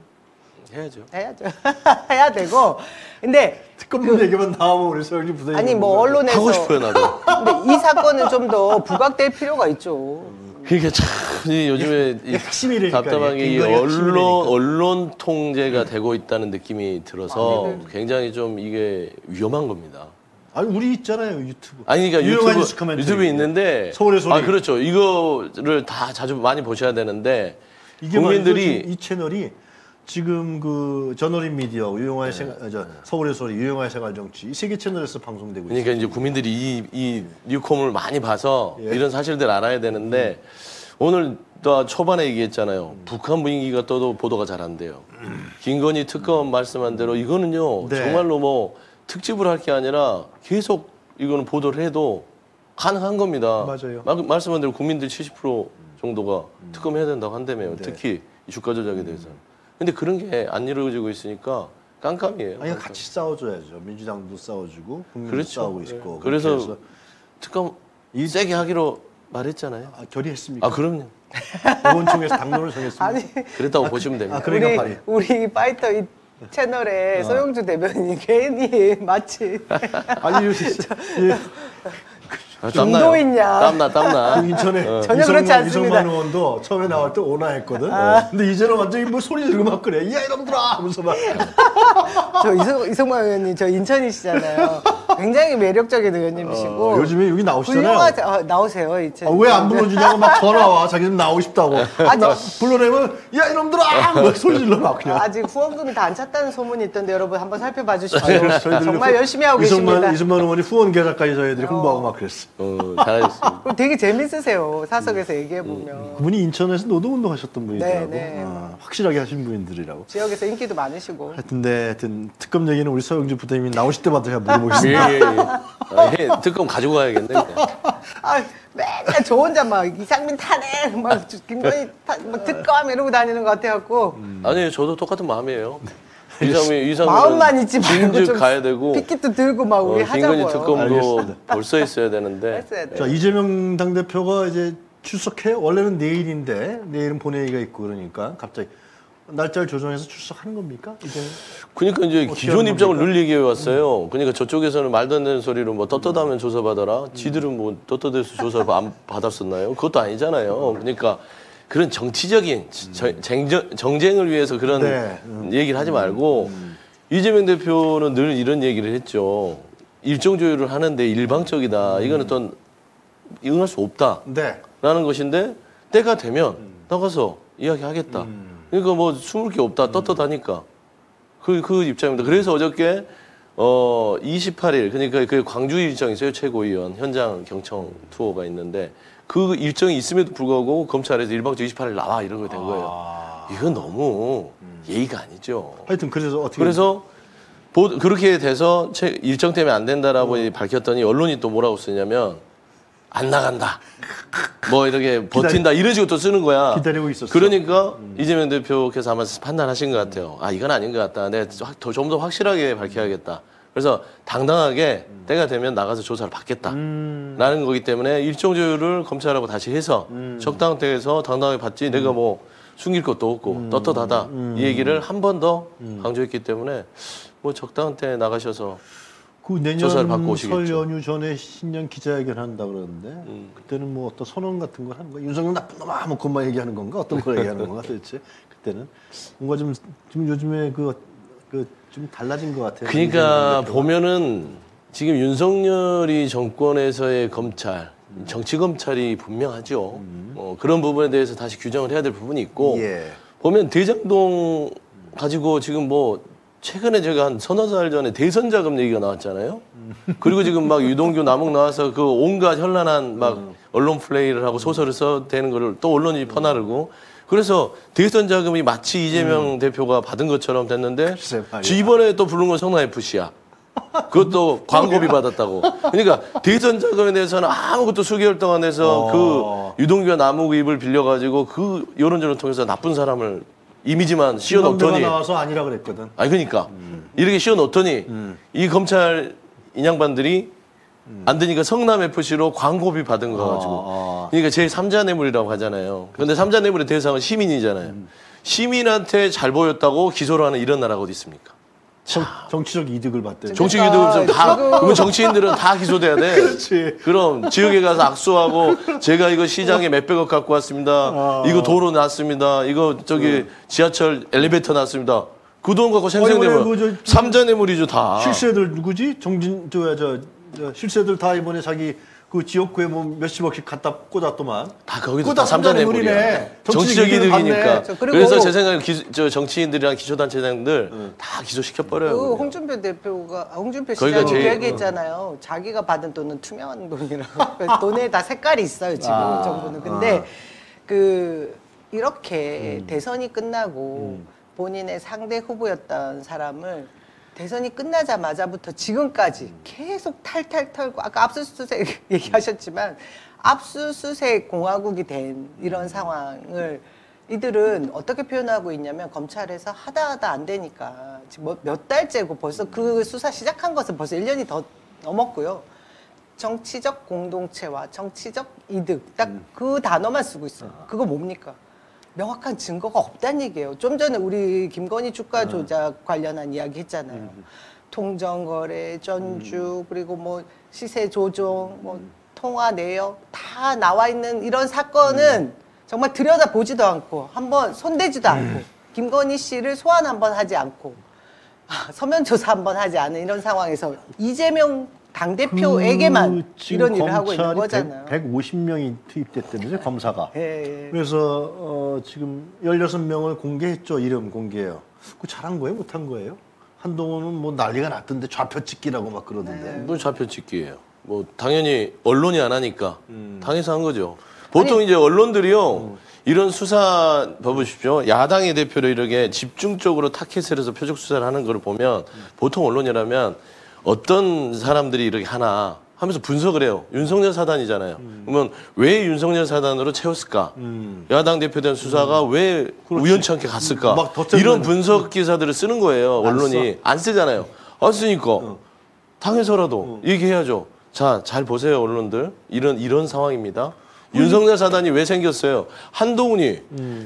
해야죠. 해야죠. 해야 되고. 근데 특검 얘기만 나오면 우리 서영주 부대님 아니 뭐 언론에서 하고 싶어요 나도. 근데 이 사건은 좀 더 부각될 필요가 있죠. 그러니까 참이 요즘에 이 핵심이라니까요. 답답한 게 이 언론 핵심이라니까. 언론 통제가 되고 있다는 느낌이 들어서 많이들. 굉장히 좀 이게 위험한 겁니다. 아니 우리 있잖아요 유튜브. 아니 그러니까 유튜브 뉴스. 유튜브에 있는데 서울의 소리. 아 그렇죠. 이거를 다 자주 많이 보셔야 되는데 이게 국민들이 이 채널이 지금 그 저널인 미디어 유용한 생 아, 저 서울의 소리 유용한 생활 정치 이세개 채널에서 방송되고 있어요. 그러니까 이제 국민들이 이, 이 뉴콤을 많이 봐서 예. 이런 사실들 알아야 되는데 오늘 또 초반에 얘기했잖아요. 북한 분위기가 떠도 보도가 잘 안 돼요. 김건희 특검 말씀한 대로 이거는요 네. 정말로 뭐 특집을 할 게 아니라 계속 이거는 보도를 해도 가능한 겁니다. 맞아요. 마- 말씀한 대로 국민들 70% 정도가 특검해야 된다고 한다며요. 네. 특히 이 주가 조작에 대해서. 근데 그런 게 안 이루어지고 있으니까 깜깜이에요. 아니 같이 싸워줘야죠. 민주당도 싸워주고 국민도 그렇죠. 싸우고 있고. 네. 그래서 해서 특검 세게 하기로 말했잖아요. 아, 결의했습니까? 아 그럼요. 의원총회에서 당론을 정했습니다. 아니 그랬다고 보시면 됩니다. 아, 그러니까 우리 말이에요. 우리 파이터 이 채널에 소영주 대변인이 괜히 마치 아니 요 예, 아, 중도 있냐. 땀나 땀나. 그 인천에 전혀 그렇지 이성만, 않습니다. 이성만 의원도 처음에 나올 때 오나했거든. 근데 이제는 완전히 뭐 소리 지르고 막 그래. 야 이놈들아 하면서 막. 저 이성, 이성만 의원님 저 인천이시잖아요. 굉장히 매력적인 의원님이시고 어, 요즘에 여기 나오시잖아요. 훌륭하세- 아, 나오세요 이제. 아, 왜안 불러주냐고 막 전화 와. 자기 좀 나오고 싶다고. 나 불러내면 야 이놈들아! 막 소리 질러 막 그냥. 아직 후원금이 다 안 찼다는 소문이 있던데 여러분 한번 살펴봐 주십시오. 그래서 저희들이 정말 후- 열심히 하고 이승만, 계십니다. 이승만 의원이 후원 계좌까지 저희들이 홍보하고 막 그랬어. 어, 잘하셨습니다. 되게 재밌으세요 사석에서 얘기해 보면 그분이 인천에서 노동운동 하셨던 분이더라고. 네, 네. 아, 확실하게 하신 분들이라고. 지역에서 인기도 많으시고 하여튼, 네, 하여튼 특검 얘기는 우리 서영주 부대님이 나오실 때마다 제가 물어보겠습니다. 예, 예, 예. 아, 예, 특검 가지고 가야겠네. 그냥. 아 맨날 저 혼자 막 이상민 타네 막 김건희 타, 막 특검 이러고 다니는 것 같아갖고 아니 저도 똑같은 마음이에요. 이상민 이상민 마음만 있지 말고 좀 가야 되고 픽kit도 들고 막 우리 어, 하자고요. 특검도. 벌써 있어야 되는데. 자 이재명 당 대표가 이제 출석해요. 원래는 내일인데 내일은 본회의가 있고 그러니까 갑자기 날짜를 조정해서 출석하는 겁니까? 이제 그러니까 이제 기존 입장을 겁니까? 늘리기 위해 왔어요. 그러니까 저쪽에서는 말도 안 되는 소리로 뭐 떳떳하면 조사받아라. 지들은 뭐 떳떳해서 조사를 안 받았었나요? 그것도 아니잖아요. 그러니까 그런 정치적인 저- 쟁정, 정쟁을 위해서 그런 네. 얘기를 하지 말고 이재명 대표는 늘 이런 얘기를 했죠. 일정 조율을 하는데 일방적이다. 이거는 또 응할 수 없다. 네. 라는 것인데 때가 되면 나가서 이야기하겠다. 그러니까 뭐 숨을 게 없다 떳떳하니까 그, 그 입장입니다. 그래서 어저께 어 28일 그러니까 그 광주 일정이 있어요 최고위원 현장 경청 투어가 있는데 그 일정이 있음에도 불구하고 검찰에서 일방적 28일 나와 이러게 된 거예요. 아, 이건 너무 예의가 아니죠. 하여튼 그래서 어떻게 그래서 보, 그렇게 돼서 채- 일정 때문에 안 된다라고 밝혔더니 언론이 또 뭐라고 쓰냐면 안 나간다. 뭐 이렇게 버틴다 이런 식으로 또 쓰는 거야. 기다리고 있었어. 그러니까 이재명 대표께서 아마 판단하신 것 같아요. 아 이건 아닌 것 같다. 내가 좀더 확실하게 밝혀야겠다. 그래서 당당하게 때가 되면 나가서 조사를 받겠다. 음. 라는 거기 때문에 일정 조율을 검찰하고 다시 해서 음. 적당 때에서 당당하게 받지 내가 뭐 숨길 것도 없고 음. 떳떳하다 이 얘기를 한 번 더 강조했기 때문에 뭐 적당한 때 나가셔서 그 내년 조사를 받고 오시겠죠. 설 연휴 전에 신년 기자회견 한다 그러는데 음. 그때는 뭐 어떤 선언 같은 걸 하는 거야? 윤석열 나쁜 놈아 뭐 그것만 얘기하는 건가? 어떤 걸 얘기하는 건가 도대체? 그때는 뭔가 좀, 좀 요즘에 그 그 좀 달라진 것 같아요. 그러니까. 보면은 지금 윤석열이 정권에서의 검찰, 정치 검찰이 분명하죠. 어, 그런 부분에 대해서 다시 규정을 해야 될 부분이 있고 예. 보면 대장동 가지고 지금 뭐 최근에 제가 한 서너 달 전에 대선 자금 얘기가 나왔잖아요. 그리고 지금 막 유동규 남욱 나와서 그 온갖 현란한 막 언론 플레이를 하고 소설을 써대는 거를 또 언론이 퍼나르고 그래서 대선 자금이 마치 이재명 대표가 받은 것처럼 됐는데 이번에 또 부른 건 성남 FC야. 그것도 광고비 받았다고. 그러니까 대선 자금에 대해서는 아무것도 수개월 동안 해서 어. 그 유동규와 남욱 입을 빌려가지고 그 여론전을 통해서 나쁜 사람을 이미지만 김광배가 씌워놓더니 나와서 아니라 그랬거든. 아니 그러니까 이렇게 씌워놓더니 이 검찰 인양반들이 안 되니까 성남 FC로 광고비 받은 거 가지고 아. 그러니까 제일 삼자 뇌물이라고 하잖아요. 근데 삼자 뇌물의 대상은 시민이잖아요. 시민한테 잘 보였다고 기소를 하는 이런 나라가 어디 있습니까? 정, 정치적 이득을 받대. 정치 그러니까 기득을 다 지금- 그러면 정치인들은 다 기소돼야 돼. 그렇지. 그럼 지역에 가서 악수하고 제가 이거 시장에 몇백억 갖고 왔습니다. 아. 이거 도로 났습니다. 이거 저기 지하철 엘리베이터 났습니다. 그 돈 갖고 생생뇌물 그 저- 삼자 뇌물이죠 다. 실세들 누구지? 정진 저저 저, 저 실세들 다 이번에 자기 그 지역구에 뭐 몇십억씩 갖다 꽂았더만. 다 그거 다다 삼자 삼자 뇌물이야. 뇌물이네. 정치적 정치적 이득을 이득이니까. 그래서 제 생각에 기, 저 정치인들이랑 기초단체장들 다 기소시켜 버려요. 그 홍준표 대표가 아, 홍준표 시장이 그 얘기했잖아요. 자기가 받은 돈은 투명한 돈이라고. 그래서 돈에 다 색깔이 있어요 지금 아, 정부는. 근데 그 음. 이렇게 대선이 끝나고 본인의 상대 후보였던 사람을 대선이 끝나자마자부터 지금까지 음. 계속 탈탈 털고 아까 압수수색 얘기하셨지만 압수수색 공화국이 된 이런 상황을 이들은 어떻게 표현하고 있냐면 검찰에서 하다 하다 안 되니까 지금 뭐몇 달째고 벌써 그 수사 시작한 것은 벌써 1년이 더 넘었고요. 정치적 공동체와 정치적 이득 딱 그 단어만 쓰고 있어요. 그거 뭡니까? 명확한 증거가 없다는 얘기예요. 좀 전에 우리 김건희 주가 조작 관련한 이야기 했잖아요. 통정거래, 전주 그리고 뭐 시세 조종, 뭐 통화 내역 다 나와 있는 이런 사건은 정말 들여다 보지도 않고 한번 손대지도 않고 김건희 씨를 소환 한번 하지 않고 아, 서면 조사 한번 하지 않은 이런 상황에서 이재명 당 대표에게만 그 이런 일을 하고 있는 거잖아요. 100, 150명이 투입됐다면서요, 검사가. 예, 예. 그래서 어, 지금 16명을 공개했죠. 이름 공개요. 그 잘한 거예요? 못한 거예요? 한동훈은 뭐 난리가 났던데 좌표 찍기라고 막 그러던데. 뭐 좌표 찍기예요. 뭐 당연히 언론이 안 하니까 음. 당해서 한 거죠. 보통 이제 언론들이요 이런 수사 봐보십시오. 야당의 대표를 이렇게 집중적으로 타켓을 해서 표적 수사를 하는 걸 보면 보통 언론이라면 어떤 사람들이 이렇게 하나 하면서 분석을 해요. 윤석열 사단이잖아요. 그러면 왜 윤석열 사단으로 채웠을까? 야당 대표에 대한 수사가 왜 우연치 않게 갔을까? 막 덧셈을 이런 분석 기사들을 쓰는 거예요. 언론이 안 쓰잖아요. 안 쓰니까 당해서라도 얘기해야죠. 자, 잘 보세요, 언론들. 이런 이런 상황입니다. 윤석열 사단이 왜 생겼어요? 한동훈이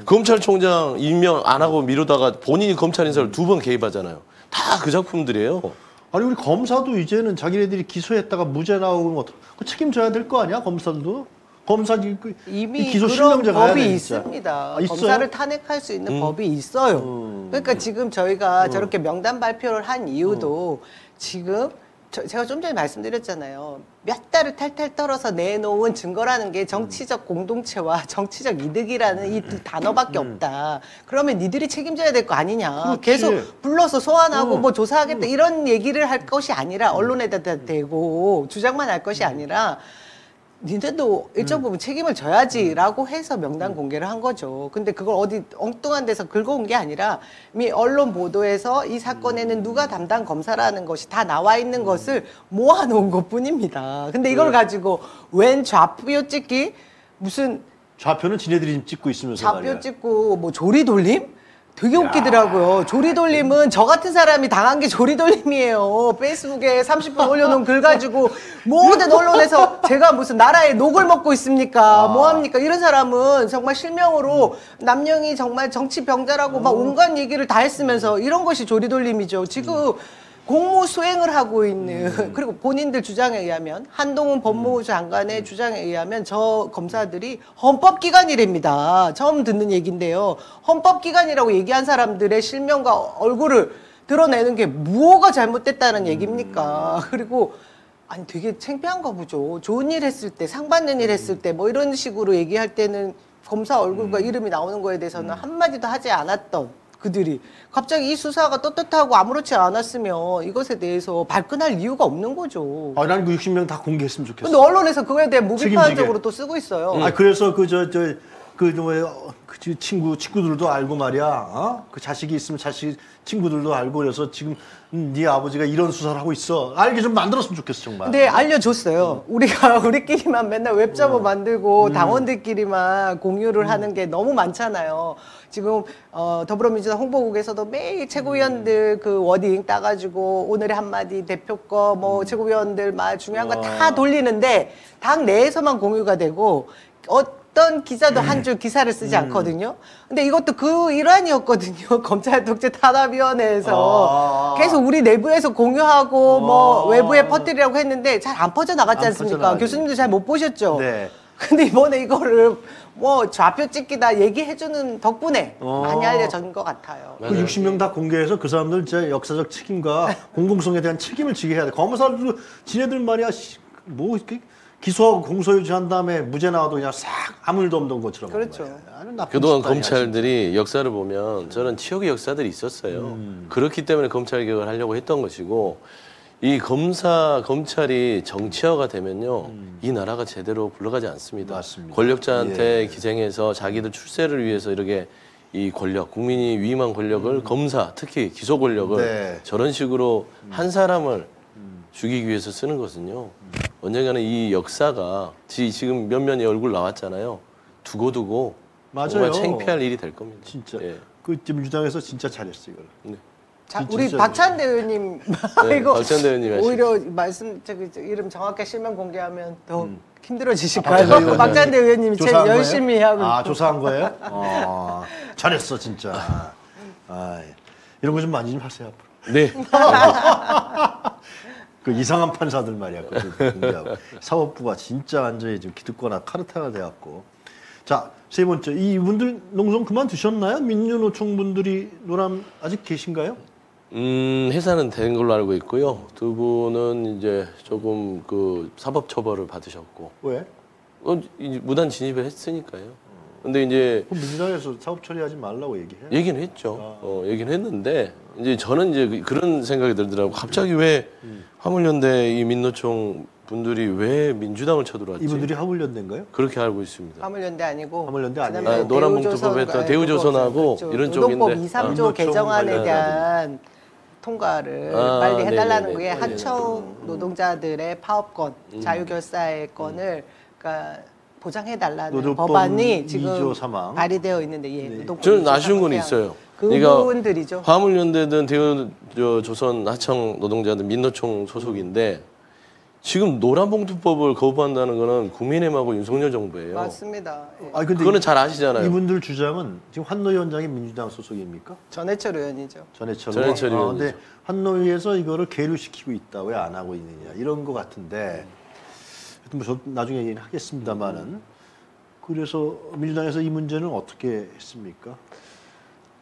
검찰총장 임명 안 하고 미루다가 본인이 검찰 인사를 두 번 개입하잖아요. 다 그 작품들이에요. 아니 우리 검사도 이제는 자기네들이 기소했다가 무죄 나오는 거그 책임져야 될 거 아니야 검사들도 검사 이미 기소 그런 실명제 가야 법이. 있습니다. 아? 검사를 탄핵할 수 있는 법이 있어요. 그러니까 지금 저희가 저렇게 명단 발표를 한 이유도 지금 저- 제가 좀 전에 말씀드렸잖아요. 몇 달을 탈탈 떨어서 내놓은 증거라는 게 정치적 공동체와 정치적 이득이라는 이 두 단어밖에 없다. 그러면 니들이 책임져야 될 거 아니냐. 그렇지. 계속 불러서 소환하고 어. 뭐 조사하겠다 이런 얘기를 할 것이 아니라 언론에다 대고 주장만 할 것이 아니라 니네도 일정 부분 책임을 져야지라고 해서 명단 공개를 한 거죠. 근데 그걸 어디 엉뚱한 데서 긁어온 게 아니라 이미 언론 보도에서 이 사건에는 누가 담당 검사라는 것이 다 나와 있는 것을 모아놓은 것 뿐입니다. 근데 이걸 가지고 웬 좌표 찍기 무슨 좌표는 지네들이 지금 찍고 있으면서 좌표 말이야. 찍고 뭐 조리 돌림? 되게 웃기더라고요. 조리 돌림은 저 같은 사람이 당한 게 조리 돌림이에요. 페이스북에 30분 올려놓은 글 가지고 모든 언론에서 제가 무슨 나라의 녹을 먹고 있습니까? 뭐 합니까? 이런 사람은 정말 실명으로 남영이 정말 정치 병자라고 막 온갖 얘기를 다 했으면서 이런 것이 조리 돌림이죠. 지금 공무 수행을 하고 있는 그리고 본인들 주장에 의하면 한동훈 법무부 장관의 주장에 의하면 저 검사들이 헌법기관이랍니다. 처음 듣는 얘기인데요. 헌법기관이라고 얘기한 사람들의 실명과 얼굴을 드러내는 게 무엇가 잘못됐다는 얘기입니까? 그리고 아니 되게 창피한가 보죠. 좋은 일 했을 때, 상 받는 일 했을 때 뭐 이런 식으로 얘기할 때는 검사 얼굴과 이름이 나오는 거에 대해서는 한마디도 하지 않았던 그들이 갑자기 이 수사가 떳떳하고 아무렇지 않았으면 이것에 대해서 발끈할 이유가 없는 거죠. 아, 난그 60명 다 공개했으면 좋겠어. 근데 언론에서 그거에 대해 무비판적으로. 또 쓰고 있어요. 아 그래서 그 저 저 그저그 그 친구 친구들도 알고 말이야. 어? 그 자식이 있으면 자식 친구들도 알고 그래서 지금 음, 네 아버지가 이런 수사를 하고 있어. 알게 좀 만들었으면 좋겠어 정말. 근데 알려줬어요. 우리가 우리끼리만 맨날 웹자보 만들고 당원들끼리만 공유를 하는 게 너무 많잖아요. 지금 어, 더불어민주당 홍보국에서도 매일 최고위원들 그 워딩 따가지고 오늘의 한마디 대표 거 뭐 최고위원들 말 중요한 거 다 돌리는데 당 내에서만 공유가 되고 어떤 기자도 한 줄 기사를 쓰지 않거든요. 근데 이것도 그 일환이었거든요. 검찰 독재 탄압위원회에서 아. 계속 우리 내부에서 공유하고 뭐 아. 외부에 퍼뜨리라고 했는데 잘 안 퍼져 나갔지 안 않습니까? 교수님도 잘 못 보셨죠? 네. 근데 이번에 이거를 뭐 좌표 찍기다 얘기해주는 덕분에 어. 많이 알려진 것 같아요. 그 60명 다 공개해서 그 사람들 진짜 역사적 책임과 공공성에 대한 책임을 지게 해야 돼. 검사들도 지네들 말이야 씨, 뭐 이렇게 기소하고 공소유지 한 다음에 무죄 나와도 그냥 싹 아무 일도 없는 것처럼. 그렇죠. 그동안 검찰들이 역사를 보면 저는 치욕의 역사들이 있었어요. 그렇기 때문에 검찰 개혁을 하려고 했던 것이고 이 검사 검찰이 정치화가 되면요 이 나라가 제대로 굴러가지 않습니다. 맞습니다. 권력자한테 기생해서 자기들 출세를 위해서 이렇게 이 권력 국민이 위임한 권력을 검사 특히 기소 권력을 네. 저런 식으로 한 사람을 죽이기 위해서 쓰는 것은요 언젠가는 이 역사가 지, 지금 몇 면의 얼굴 나왔잖아요 두고두고 맞아요. 정말 창피할 일이 될 겁니다. 진짜. 예. 그 지금 유당에서 진짜 잘했어 이걸. 네. 자, 우리 진짜 박찬대 의원님 네, 이거 박찬대 의원님 하시죠. 오히려 말씀 저기 저 이름 정확하게 실명 공개하면 더 힘들어지실 아, 거예요. 의원님 박찬대 의원님이 제일 조사한 열심히 거예요? 하고 아. 조사한 거예요? 아 잘했어 진짜. 아 이런 거 좀 많이 좀 하세요 앞으로. 네. 그 이상한 판사들 말이야. 공개하고. 사법부가 진짜 완전히 좀 기득권화 카르텔가 돼갖고. 자, 세 번째. 이분들 농성 그만두셨나요? 민주노총 분들이 노람 아직 계신가요? 음, 해산은 된 걸로 알고 있고요. 두 분은 이제 조금 그 사법 처벌을 받으셨고, 왜? 어, 이제 무단 진입을 했으니까요. 근데 이제 그럼 민주당에서 사업 처리하지 말라고 얘기해. 얘기는 했죠. 어, 얘기는 했는데 이제 저는 이제 그- 그런 생각이 들더라고. 갑자기 왜 화물연대 이 민노총 분들이 왜 민주당을 쳐들어왔지? 이분들이 하물연대인가요? 그렇게 알고 있습니다. 화물연대 아니고 화물연대 아니에요? 아, 노란봉투법 대우조선, 했던 아, 대우조선하고 그거, 이런 노동법 쪽인데. 2, 3조 민노총 개정안에. 대한 통과를 아, 빨리 해달라는 네네네. 게 하청 노동자들의 파업권, 음. 자유결사의권을 그러니까 보장해달라는 법안이 지금 2조 사망. 발의되어 있는데 예, 네. 저는 2조 아쉬운 건 있어요. 그 그러니까 부분들이죠. 화물연대든 대우 저 조선 하청 노동자들 민노총 소속인데 지금 노란봉투법을 거부한다는 거는 국민의힘하고 윤석열 정부예요. 맞습니다. 예. 아니 근데 그거는 이- 잘 아시잖아요. 이분들 주장은 지금 환노 위원장이 민주당 소속입니까? 전해철 의원이죠. 전해철 전해철 의원. 아. 근데 환노위에서 이거를 계류시키고 있다. 왜 안 하고 있느냐 이런 거 같은데. 하여튼 뭐저 나중에 얘기는 하겠습니다만은 그래서 민주당에서 이 문제는 어떻게 했습니까?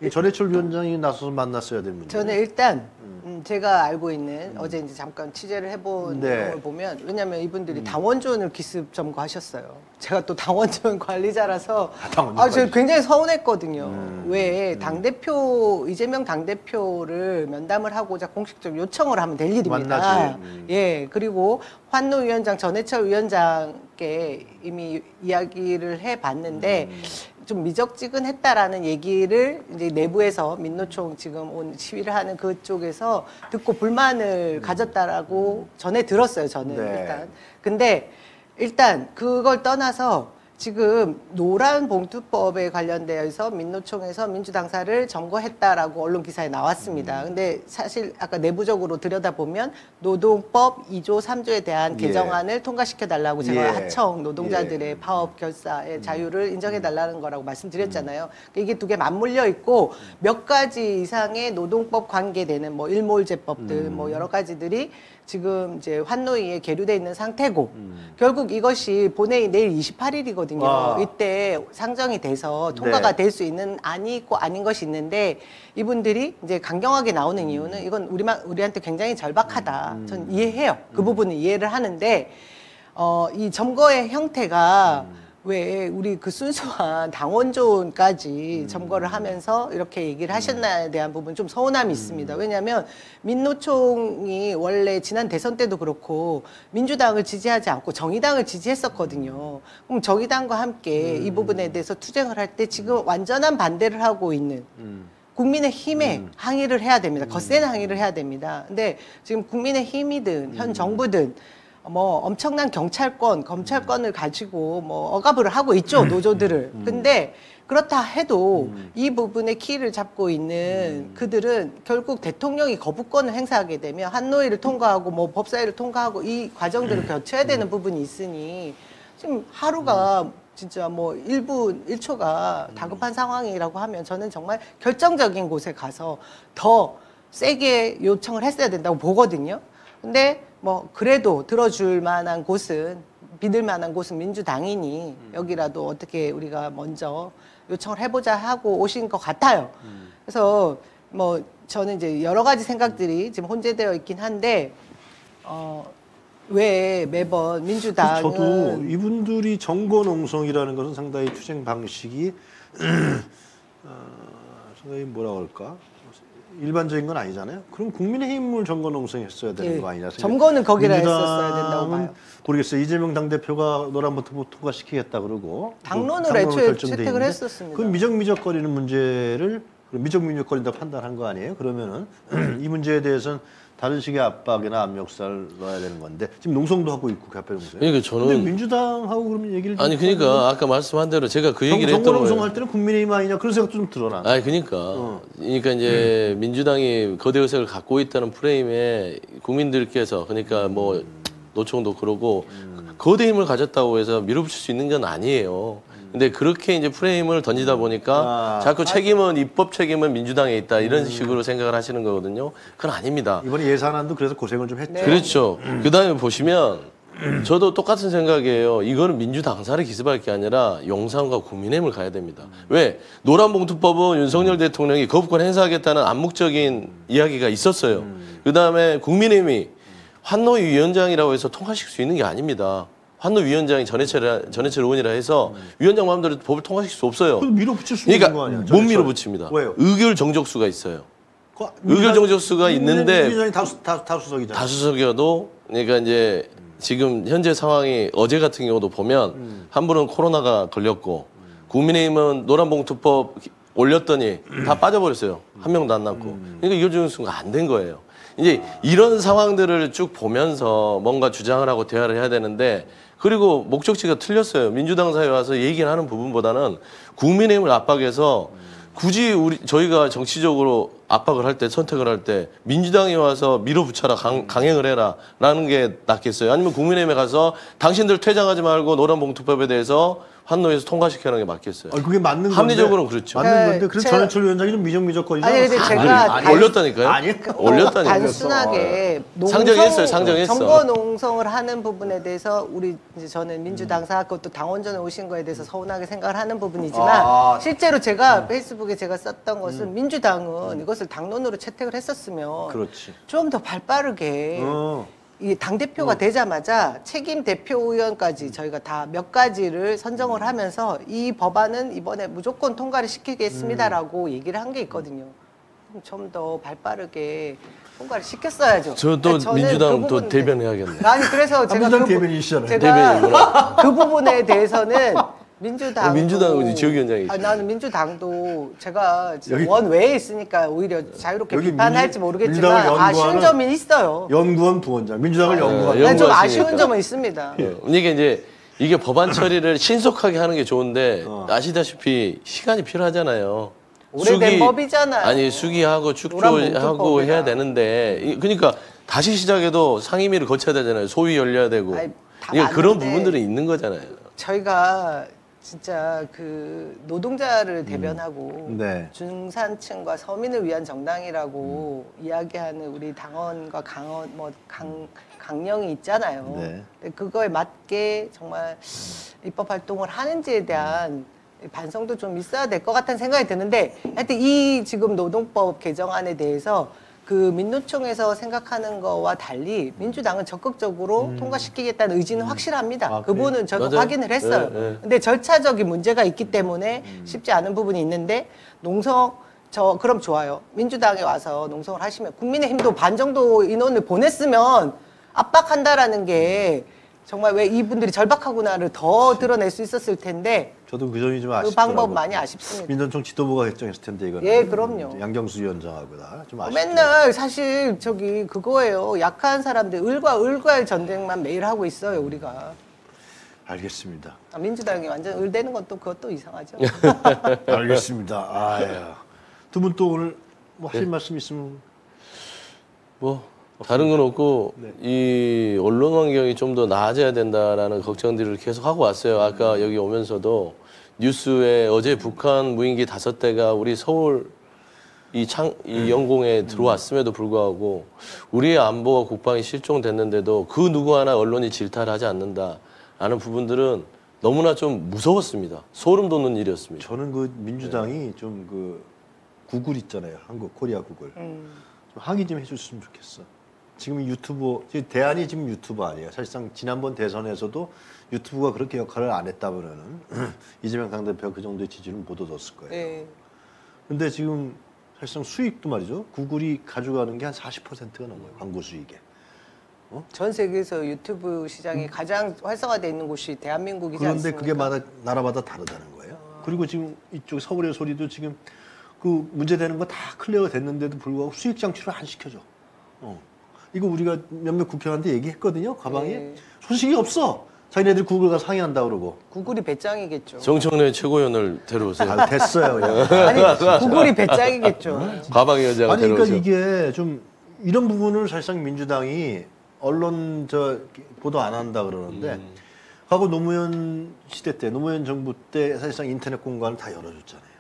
이 전해철 위원장이 나서서 만났어야 될 문제. 저는 일단 음, 제가 알고 있는 어제 이제 잠깐 취재를 해본 네. 음. 내용을 보면 왜냐하면 이분들이 당원존을 기습 점거하셨어요. 제가 또 당원존 관리자라서 아, 아, 저 관리자. 굉장히 서운했거든요. 음. 왜 당대표 이재명 당대표를 면담을 하고자 공식적 요청을 하면 될 일입니다. 만나지. 음. 예 그리고 환노 위원장 전해철 위원장께 이미 이야기를 해봤는데 음. 좀 미적지근했다라는 얘기를 이제 내부에서 민노총 지금 온 시위를 하는 그쪽에서 듣고 불만을 가졌다라고 전에 들었어요 저는 네. 일단 근데 일단 그걸 떠나서 지금 노란 봉투법에 관련되어서 민노총에서 민주당사를 점거했다라고 언론 기사에 음. 나왔습니다. 근데 사실 아까 내부적으로 들여다보면 노동법 2조 3조에 대한 예. 개정안을 통과시켜 달라고 제가 예. 하청 노동자들의 파업 결사의 음. 자유를 인정해 달라는 거라고 말씀드렸잖아요. 그러니까 이게 두 개 맞물려 있고 몇 가지 이상의 노동법 관계되는 뭐 일몰제법들 음. 뭐 여러 가지들이 지금 이제 환노위에 계류돼 있는 상태고 음. 결국 이것이 본회의 내일 28일이거든요. 아. 이때 상정이 돼서 통과가 네. 될수 있는 안이 있고 아닌 것이 있는데 이분들이 이제 강경하게 나오는 이유는 이건 우리만 우리한테 굉장히 절박하다. 음. 전 이해해요. 그 부분은 이해를 하는데 어, 이 점거의 형태가 음. 왜 우리 그 순수한 당원존까지 점거를 하면서 이렇게 얘기를 하셨나에 대한 부분 좀 서운함이 있습니다. 왜냐하면 민노총이 원래 지난 대선 때도 그렇고 민주당을 지지하지 않고 정의당을 지지했었거든요. 그럼 정의당과 함께 이 부분에 대해서 투쟁을 할 때 지금 완전한 반대를 하고 있는 음. 국민의 힘에 항의를 해야 됩니다. 거센 항의를 해야 됩니다. 근데 지금 국민의 힘이든 현 정부든 뭐 엄청난 경찰권, 검찰권을 가지고 뭐 억압을 하고 있죠 노조들을. 근데 그렇다 해도 이 부분에 키를 잡고 있는 그들은 결국 대통령이 거부권을 행사하게 되면 한노위를 통과하고 뭐 법사위를 통과하고 이 과정들을 거쳐야 되는 부분이 있으니 지금 하루가 진짜 뭐 1분 1초가 다급한 상황이라고 하면 저는 정말 결정적인 곳에 가서 더 세게 요청을 했어야 된다고 보거든요. 근데 뭐 그래도 들어줄 만한 곳은 믿을 만한 곳은 민주당이니 여기라도 어떻게 우리가 먼저 요청을 해보자 하고 오신 것 같아요. 그래서 뭐 저는 이제 여러 가지 생각들이 지금 혼재되어 있긴 한데 어, 왜 매번 민주당은 저도 이분들이 정권 농성이라는 것은 상당히 투쟁 방식이 어, 상당히 뭐라 그럴까 일반적인 건 아니잖아요. 그럼 국민의힘을 정권 농성했어야 되는 예, 거 아니냐. 점거는 민주당은 했었어야 된다고 봐요. 모르겠어요. 이재명 당대표가 노란부터 통과시키겠다 그러고 당론으로 당론으로 애초에 결정돼 채택을 했었습니다. 그 미적미적거리는 문제를 미적미적거린다 판단한 거 아니에요? 그러면은 이 문제에 대해서는 다른 식의 압박이나 압력사를 넣어야 되는 건데 지금 농성도 하고 있고 개표 농성. 그러니까 저는- 근데 민주당하고 그러면 얘기를 좀 아니 그러니까 아까 말씀한 대로 제가 그 얘기를 했던 거예요. 할 때는 국민의힘 아니냐 그런 생각도 좀 들어 나. 아니 그러니까 어. 그러니까 이제 민주당이 거대 의석을 갖고 있다는 프레임에 국민들께서 그러니까 뭐 노총도 그러고 거대 힘을 가졌다고 해서 밀어붙일 수 있는 건 아니에요. 근데 그렇게 이제 프레임을 던지다 보니까 아. 자꾸 책임은 입법 책임은 민주당에 있다 이런 식으로 생각을 하시는 거거든요. 그건 아닙니다. 이번에 예산안도 그래서 고생을 좀 했죠. 네. 그렇죠. 그다음에 보시면 저도 똑같은 생각이에요. 이거는 민주당사를 기습할 게 아니라 용산과 국민의힘을 가야 됩니다. 왜? 노란봉투법은 윤석열 대통령이 거부권 행사하겠다는 암묵적인 이야기가 있었어요. 그 다음에 국민의힘이 환노위 위원장이라고 해서 통과시킬 수 있는 게 아닙니다. 환노 위원장이 전해철 전해철 의원이라 해서 위원장 마음대로 법을 통과시킬 수 없어요. 밀어붙일 수 있는 거 아니야? 그러니까 못 밀어붙입니다. 왜요? 의결 정족수가 있어요. 그 의결 정족수가 있는데 민주당이 다수 다, 다수석이잖아. 다수석이어도 그러니까 이제 지금 현재 상황이 어제 같은 경우도 보면 한 분은 코로나가 걸렸고 국민의힘은 노란봉투법 올렸더니 다 빠져버렸어요. 한 명도 안 남고. 그러니까 이거 중수가 안 된 거예요. 이제 이런 상황들을 쭉 보면서 뭔가 주장을 하고 대화를 해야 되는데 그리고 목적지가 틀렸어요. 민주당 사에 와서 얘기를 하는 부분보다는 국민의힘을 압박해서 굳이 우리 저희가 정치적으로 압박을 할 때 선택을 할 때 민주당이 와서 밀어붙여라 강, 강행을 해라라는 게 낫겠어요. 아니면 국민의힘에 가서 당신들 퇴장하지 말고 노란봉투법에 대해서 환노에서 통과시키는 게 맞겠어요. 아, 그게 맞는 건데. 합리적으로는 그렇죠. 맞는 네, 건데 그래서 제가- 전해철 위원장이 좀 미적미적거리잖아. 아니, 근데 제가 아니, 단- 올렸다니까요. 아니, 올렸다니까요. 단순하게 농성, 상정했어요, 상정했어. 정보 농성을 하는 부분에 대해서 우리 이제 저는 민주당 사학고 또 당원전에 오신 거에 대해서 서운하게 생각을 하는 부분이지만 아. 실제로 제가 페이스북에 제가 썼던 것은 민주당은 이것을 당론으로 채택을 했었으면 그렇지. 좀 더 발빠르게 어. 이당 대표가 되자마자 책임 대표 의원까지 저희가 다 몇 가지를 선정을 하면서 이 법안은 이번에 무조건 통과를 시키겠습니다라고 얘기를 한 게 있거든요. 좀 더 발빠르게 통과를 시켰어야죠. 저또 저는 민주당 그또 대변해야겠네. 아니 그래서 제가 민주당 그, 부- 대변인이시잖아요. 제가 그 부분에 대해서는 민주당 어, 민주당은 지역위원장이시죠. 아, 나는 민주당도 제가 여기- 원 외에 있으니까 오히려 자유롭게 비판할지 모르겠지만 아쉬운 연구하는- 점이 있어요. 연구원 부원장, 민주당을 아, 연구하는. 예, 난 좀. 아쉬운 점은 있습니다. 예. 이게 이제 이게 법안 처리를 신속하게 하는 게 좋은데 어. 아시다시피 시간이 필요하잖아요. 오래된 법이잖아요. 아니 수기하고 축조하고. 해야 되는데 이- 그러니까 다시 시작해도 상임위를 거쳐야 되잖아요. 소위 열려야 되고. 다 그러니까 그런. 부분들은 있는 거잖아요. 저희가 진짜 그 노동자를 대변하고 네. 중산층과 서민을 위한 정당이라고 이야기하는 우리 당원과 강원 뭐 강, 강령이 있잖아요. 네. 근데 그거에 맞게 정말 입법 활동을 하는지에 대한 반성도 좀 있어야 될 것 같다는 생각이 드는데 하여튼 이 지금 노동법 개정안에 대해서 그 민노총에서 생각하는 거와 달리 민주당은 적극적으로 통과시키겠다는 의지는 확실합니다. 아, 그 부분은 저도 맞아요. 확인을 했어요. 네, 네. 근데 절차적인 문제가 있기 때문에 쉽지 않은 부분이 있는데 농성 저 그럼 좋아요. 민주당에 와서 농성을 하시면 국민의힘도 반 정도 인원을 보냈으면 압박한다라는 게 정말 왜 이분들이 절박하구나를 더 드러낼 수 있었을 텐데 저도 그 점이 좀그 아쉽더라고요. 방법 많이 아쉽습니다. 민전총 지도부가 결정했을 텐데 이거는. 예, 그럼요. 양경수 위원장하고 다좀 아쉽. 맨날 사실 저기 그거예요. 약한 사람들 을과 을과의 전쟁만 매일 하고 있어요 우리가. 알겠습니다. 아, 민주당이 완전 을 되는 건또 그것도 이상하죠. 알겠습니다. 아유. 두분 또 오늘 뭐 하실 네. 말씀 있으면 뭐 다른 건 없고 네. 이 언론 환경이 좀 더 나아져야 된다라는 걱정들을 계속 하고 왔어요. 아까 여기 오면서도 뉴스에 어제 북한 무인기 다섯 대가 우리 서울 이 창 이 영공에 들어왔음에도 불구하고 우리의 안보와 국방이 실종됐는데도 그 누구 하나 언론이 질타를 하지 않는다라는 부분들은 너무나 좀 무서웠습니다. 소름 돋는 일이었습니다. 저는 그 민주당이 좀그 구글 있잖아요. 한국 코리아 구글. 좀 항의 좀 해줬으면 좋겠어. 지금 유튜브 대안이 지금 유튜브 아니에요. 사실상 지난번 대선에서도 유튜브가 그렇게 역할을 안 했다면은 이재명 당대표 그 정도의 지지를 못 얻었을 거예요. 네. 근데 지금 사실상 수익도 말이죠. 구글이 가져가는 게 한 40%가 넘어요. 광고 수익에. 전 세계에서 유튜브 시장이 가장 활성화되어 있는 곳이 대한민국이지 그런데 않습니까? 그게 마다 나라마다 다르다는 거예요. 그리고 지금 이쪽 서울의 소리도 지금 그 문제되는 거 다 clear가 됐는데도 불구하고 수익 창출을 안 시켜줘. 어. 이거 우리가 몇몇 국회의원한테 얘기했거든요. 과방위 네. 소식이 없어. 자기네들 구글 가서 상의한다 그러고. 구글이 배짱이겠죠. 정청래 최고위원을 데려오세요. 아, 됐어요. 아니 구글이 배짱이겠죠. 과방위 원장을 아니 그러니까 데려오세요. 이게 좀 이런 부분을 사실상 민주당이 언론 저 보도 안 한다 그러는데 음. 과거 노무현 시대 때 노무현 정부 때 사실상 인터넷 공간을 다 열어줬잖아요.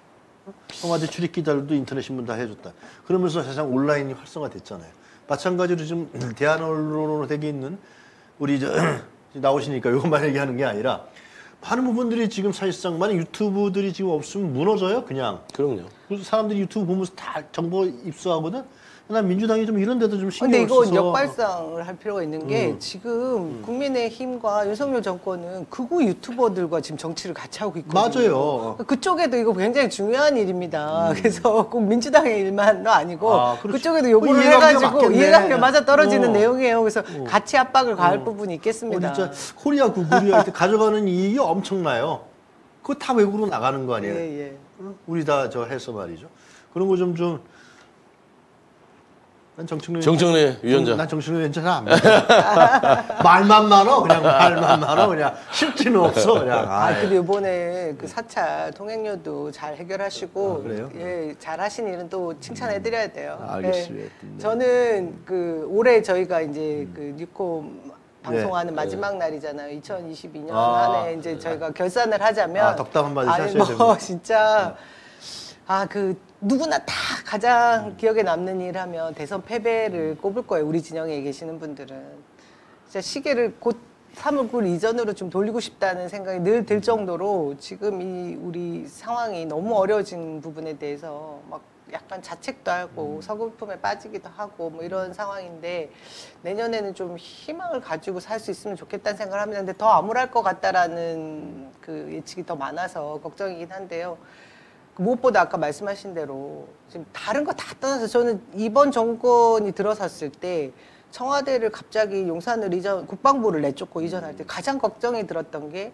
청와대 출입 기자들도 인터넷 신문 다 해줬다. 그러면서 사실상 온라인이 활성화됐잖아요. 마찬가지로 지금 대한 언론으로 되게 있는 우리 저 나오시니까 이것만 얘기하는 게 아니라 많은 부분들이 지금 사실상 많은 유튜브들이 지금 없으면 무너져요 그냥. 그럼요. 사람들이 유튜브 보면서 다 정보 입수하거든. 난 민주당이 좀 이런 데도 좀 신경 근데 써서 역발상을 할 필요가 있는 게 지금 국민의힘과 윤석열 정권은 극우 유튜버들과 지금 정치를 같이 하고 있거든요. 맞아요. 그쪽에도 이거 굉장히 중요한 일입니다. 그래서 꼭 민주당의 일만도 아니고 아, 그렇죠. 그쪽에도 요구를 그 이해관계가 해가지고. 이해관계 맞아 떨어지는 어. 내용이에요. 그래서 같이 압박을 가할 부분이 어, 있겠습니다. 진짜 코리아 때 가져가는 이익이 엄청나요. 그거 다 외국으로 나가는 거 아니에요? 예, 예. 응? 우리 다 저 해서 말이죠. 그런 거 좀 좀. 난 정청래 정청래 위원장. 난 정청래 위원장 안 믿어. 말만 많어 그냥 말만 많어 그냥 실지는 없어 그냥. 아. 근데 이번에 그 사찰 통행료도 잘 해결하시고 아, 그래요? 예, 잘하신 일은 또 칭찬해 드려야 돼요. 아, 알겠습니다. 예. 네. 저는 그 올해 저희가 이제 그 뉴콤 방송하는 네. 마지막 날이잖아요. 2022년 아, 한해 이제 저희가 결산을 하자면 아, 덕담 한마디 하셔야 뭐 됩니다. 진짜 아 그 누구나 다 가장 기억에 남는 일 하면 대선 패배를 꼽을 거예요. 우리 진영에 계시는 분들은 진짜 시계를 곧 3월 9일 이전으로 좀 돌리고 싶다는 생각이 늘 들 정도로 지금 이 우리 상황이 너무 어려워진 부분에 대해서 막 약간 자책도 하고 서글픔에 빠지기도 하고 뭐 이런 상황인데 내년에는 좀 희망을 가지고 살 수 있으면 좋겠다는 생각을 합니다. 근데 더 암울할 것 같다라는 그 예측이 더 많아서 걱정이긴 한데요. 무엇보다 아까 말씀하신 대로 지금 다른 거 다 떠나서 저는 이번 정권이 들어섰을 때 청와대를 갑자기 용산을 이전 국방부를 내쫓고 이전할 때 가장 걱정이 들었던 게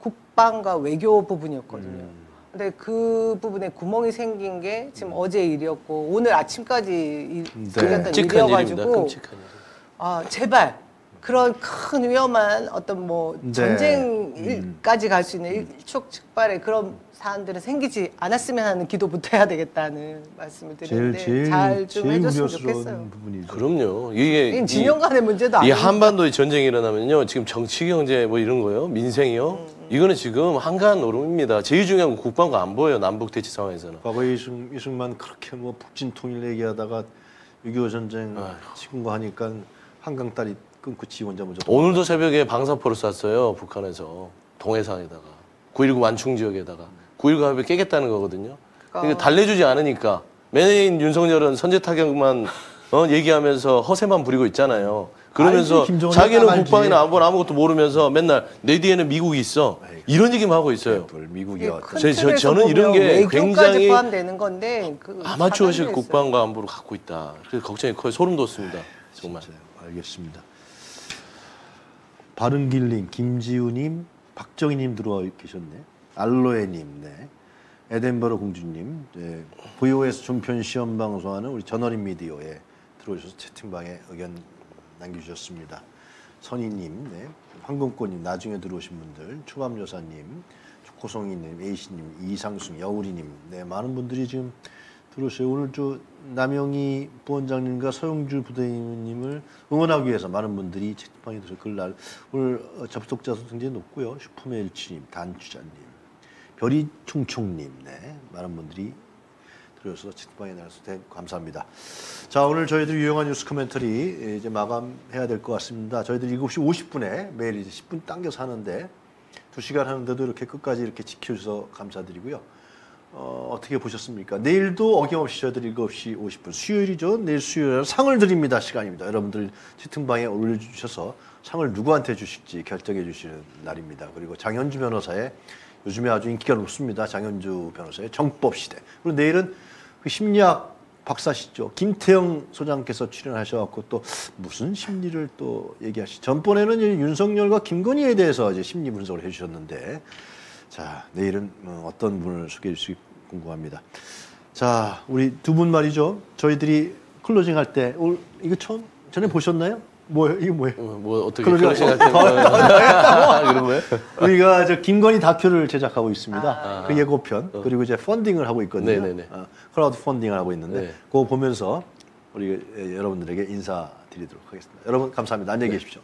국방과 외교 부분이었거든요. 근데 그 부분에 구멍이 생긴 게 지금 어제 일이었고 오늘 아침까지 일- 네. 일입니다. 일이어가지고. 아 제발 그런 큰 위험한 어떤 뭐 네. 전쟁까지 갈 수 있는 일촉즉발의 그런 사안들은 생기지 않았으면 하는 기도부터 해야 되겠다는 말씀을 드리는데 제일 잘좀 해줬으면 좋겠어요. 부분이죠. 그럼요. 이게 이- 진영 간의 문제도 이 아니고 한반도에 전쟁이 일어나면요. 지금 정치 경제 뭐 이런 거요. 민생이요. 이거는 지금 한가한 노름입니다. 제일 중요한 건 국방과 안보예요. 남북 대치 상황에서는. 과거에 이승, 이승만 그렇게 뭐 북진 통일 얘기하다가 6.25 전쟁 치군 거 하니까 한강 다리 끊고 지원자 먼저 오늘도 새벽에 방사포를 쐈어요. 북한에서 동해상에다가 9.19 완충 지역에다가 9.19 합의 깨겠다는 거거든요. 그러니까 달래주지 않으니까 맨인 윤석열은 선제 타격만 어, 얘기하면서 허세만 부리고 있잖아요. 그러면서 알지, 자기는. 국방이나 안보나 아무것도 모르면서 맨날 내 뒤에는 미국이 있어. 이런 얘기만 하고 있어요. 뭘 미국이 큰 저- 저는 이런 게 굉장히 포함되는 건데 그 아마추어식. 국방과 안보를 갖고 있다. 그래서 걱정이 커요. 소름 돋습니다. 정말. 진짜요. 알겠습니다. 바른길님, 김지우님, 박정희님 들어와 계셨네. 알로에님, 네. 에덴버러 공주님, 네. VOS 종편 시험 방송하는 우리 저널인 미디어에 들어오셔서 채팅방에 의견 남겨주셨습니다. 선희님, 네. 황금꽃님, 나중에 들어오신 분들, 초밤여사님, 고성희님, A씨님, 이상숙, 여우리님, 네 많은 분들이 지금 들어오세요. 오늘 저 남영희 부원장님과 서영주 부대님을 응원하기 위해서 많은 분들이 채팅방에 들어서 글 날. 오늘 어, 접속자 수 굉장히 높고요. 슈퍼맨 일치님, 단추자님, 별이 충충님, 네 많은 분들이 들어서 채팅방에 나와서 대- 감사합니다. 자 오늘 저희들 유용한 뉴스 코멘터리 이제 마감해야 될 것 같습니다. 저희들 7시 50분에 매일 이제 10분 당겨서 하는데 2시간 하는데도 이렇게 끝까지 이렇게 지켜주셔서 감사드리고요. 어, 어떻게 보셨습니까? 내일도 어김없이 저희들 7시 50분 수요일이죠. 내일 수요일 상을 드립니다 시간입니다. 여러분들 채팅방에 올려주셔서 상을 누구한테 주실지 결정해 주시는 날입니다. 그리고 장현주 변호사의 요즘에 아주 인기가 높습니다. 장현주 변호사의 정법 시대. 그리고 내일은 그 심리학 박사시죠. 김태영 소장께서 출연하셔갖고 또 무슨 심리를 또 얘기하시. 전번에는 윤석열과 김건희에 대해서 이제 심리 분석을 해주셨는데, 자 내일은 어, 어떤 분을 소개해 주실지 궁금합니다. 자 우리 두 분 말이죠. 저희들이 closing 할 때 오늘 이거 처음 전에 보셨나요? 뭐 이거 뭐예요? 어, 뭐 어떻게. 그런 생각할 때 그런 거예요? 우리가 저 김건희 다큐를 제작하고 있습니다. 그 예고편 그리고 이제 funding을 하고 있거든요. 네네네. 어, crowd funding을 하고 있는데 네. 그거 보면서 우리 예, 여러분들에게 인사드리도록 하겠습니다. 여러분 감사합니다. 안녕히 계십시오.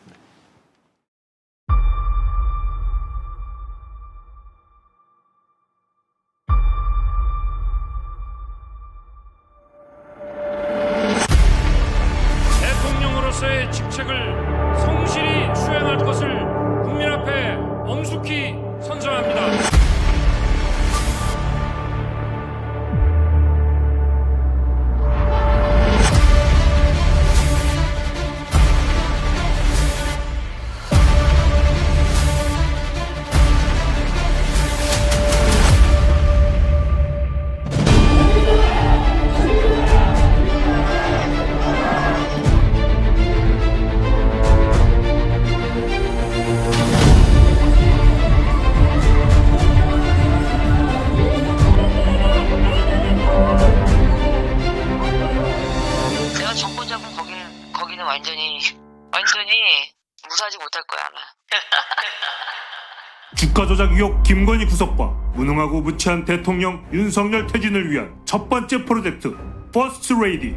김건희 구속과 무능하고 무치한 대통령 윤석열 퇴진을 위한 첫 번째 프로젝트 퍼스트 레이디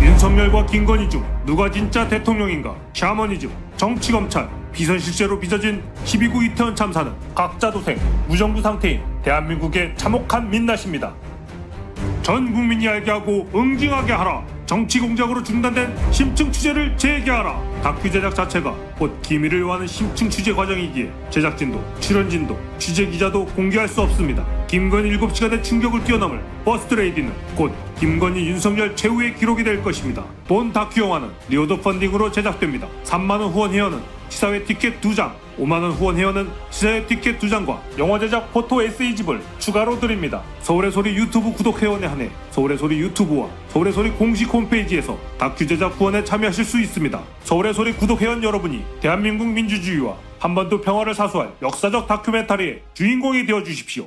윤석열과 김건희 중 누가 진짜 대통령인가 샤머니즘 정치검찰 비선실세로 빚어진 10.29 이태원 참사는 각자 도생 무정부 상태인 대한민국의 참혹한 민낯입니다 전 국민이 알게 하고 응징하게 하라. 정치 공작으로 중단된 심층 취재를 재개하라. 다큐 제작 자체가 곧 기밀을 요하는 심층 취재 과정이기에 제작진도 출연진도 취재 기자도 공개할 수 없습니다. 김건희 7시간의 충격을 뛰어넘을 퍼스트 레이디는 곧 김건희 윤석열 최후의 기록이 될 것입니다. 본 다큐 영화는 pre-order 펀딩으로 제작됩니다. 3만원 후원 회원은 시사회 티켓 2장, 5만원 후원 회원은 시사회 티켓 2장과 영화 제작 포토 에세이집을 추가로 드립니다. 서울의 소리 유튜브 구독 회원에 한해 서울의 소리 유튜브와 서울의 소리 공식 홈페이지에서 다큐 제작 후원에 참여하실 수 있습니다. 서울의 소리 구독 회원 여러분이 대한민국 민주주의와 한반도 평화를 사수할 역사적 다큐멘터리의 주인공이 되어 주십시오.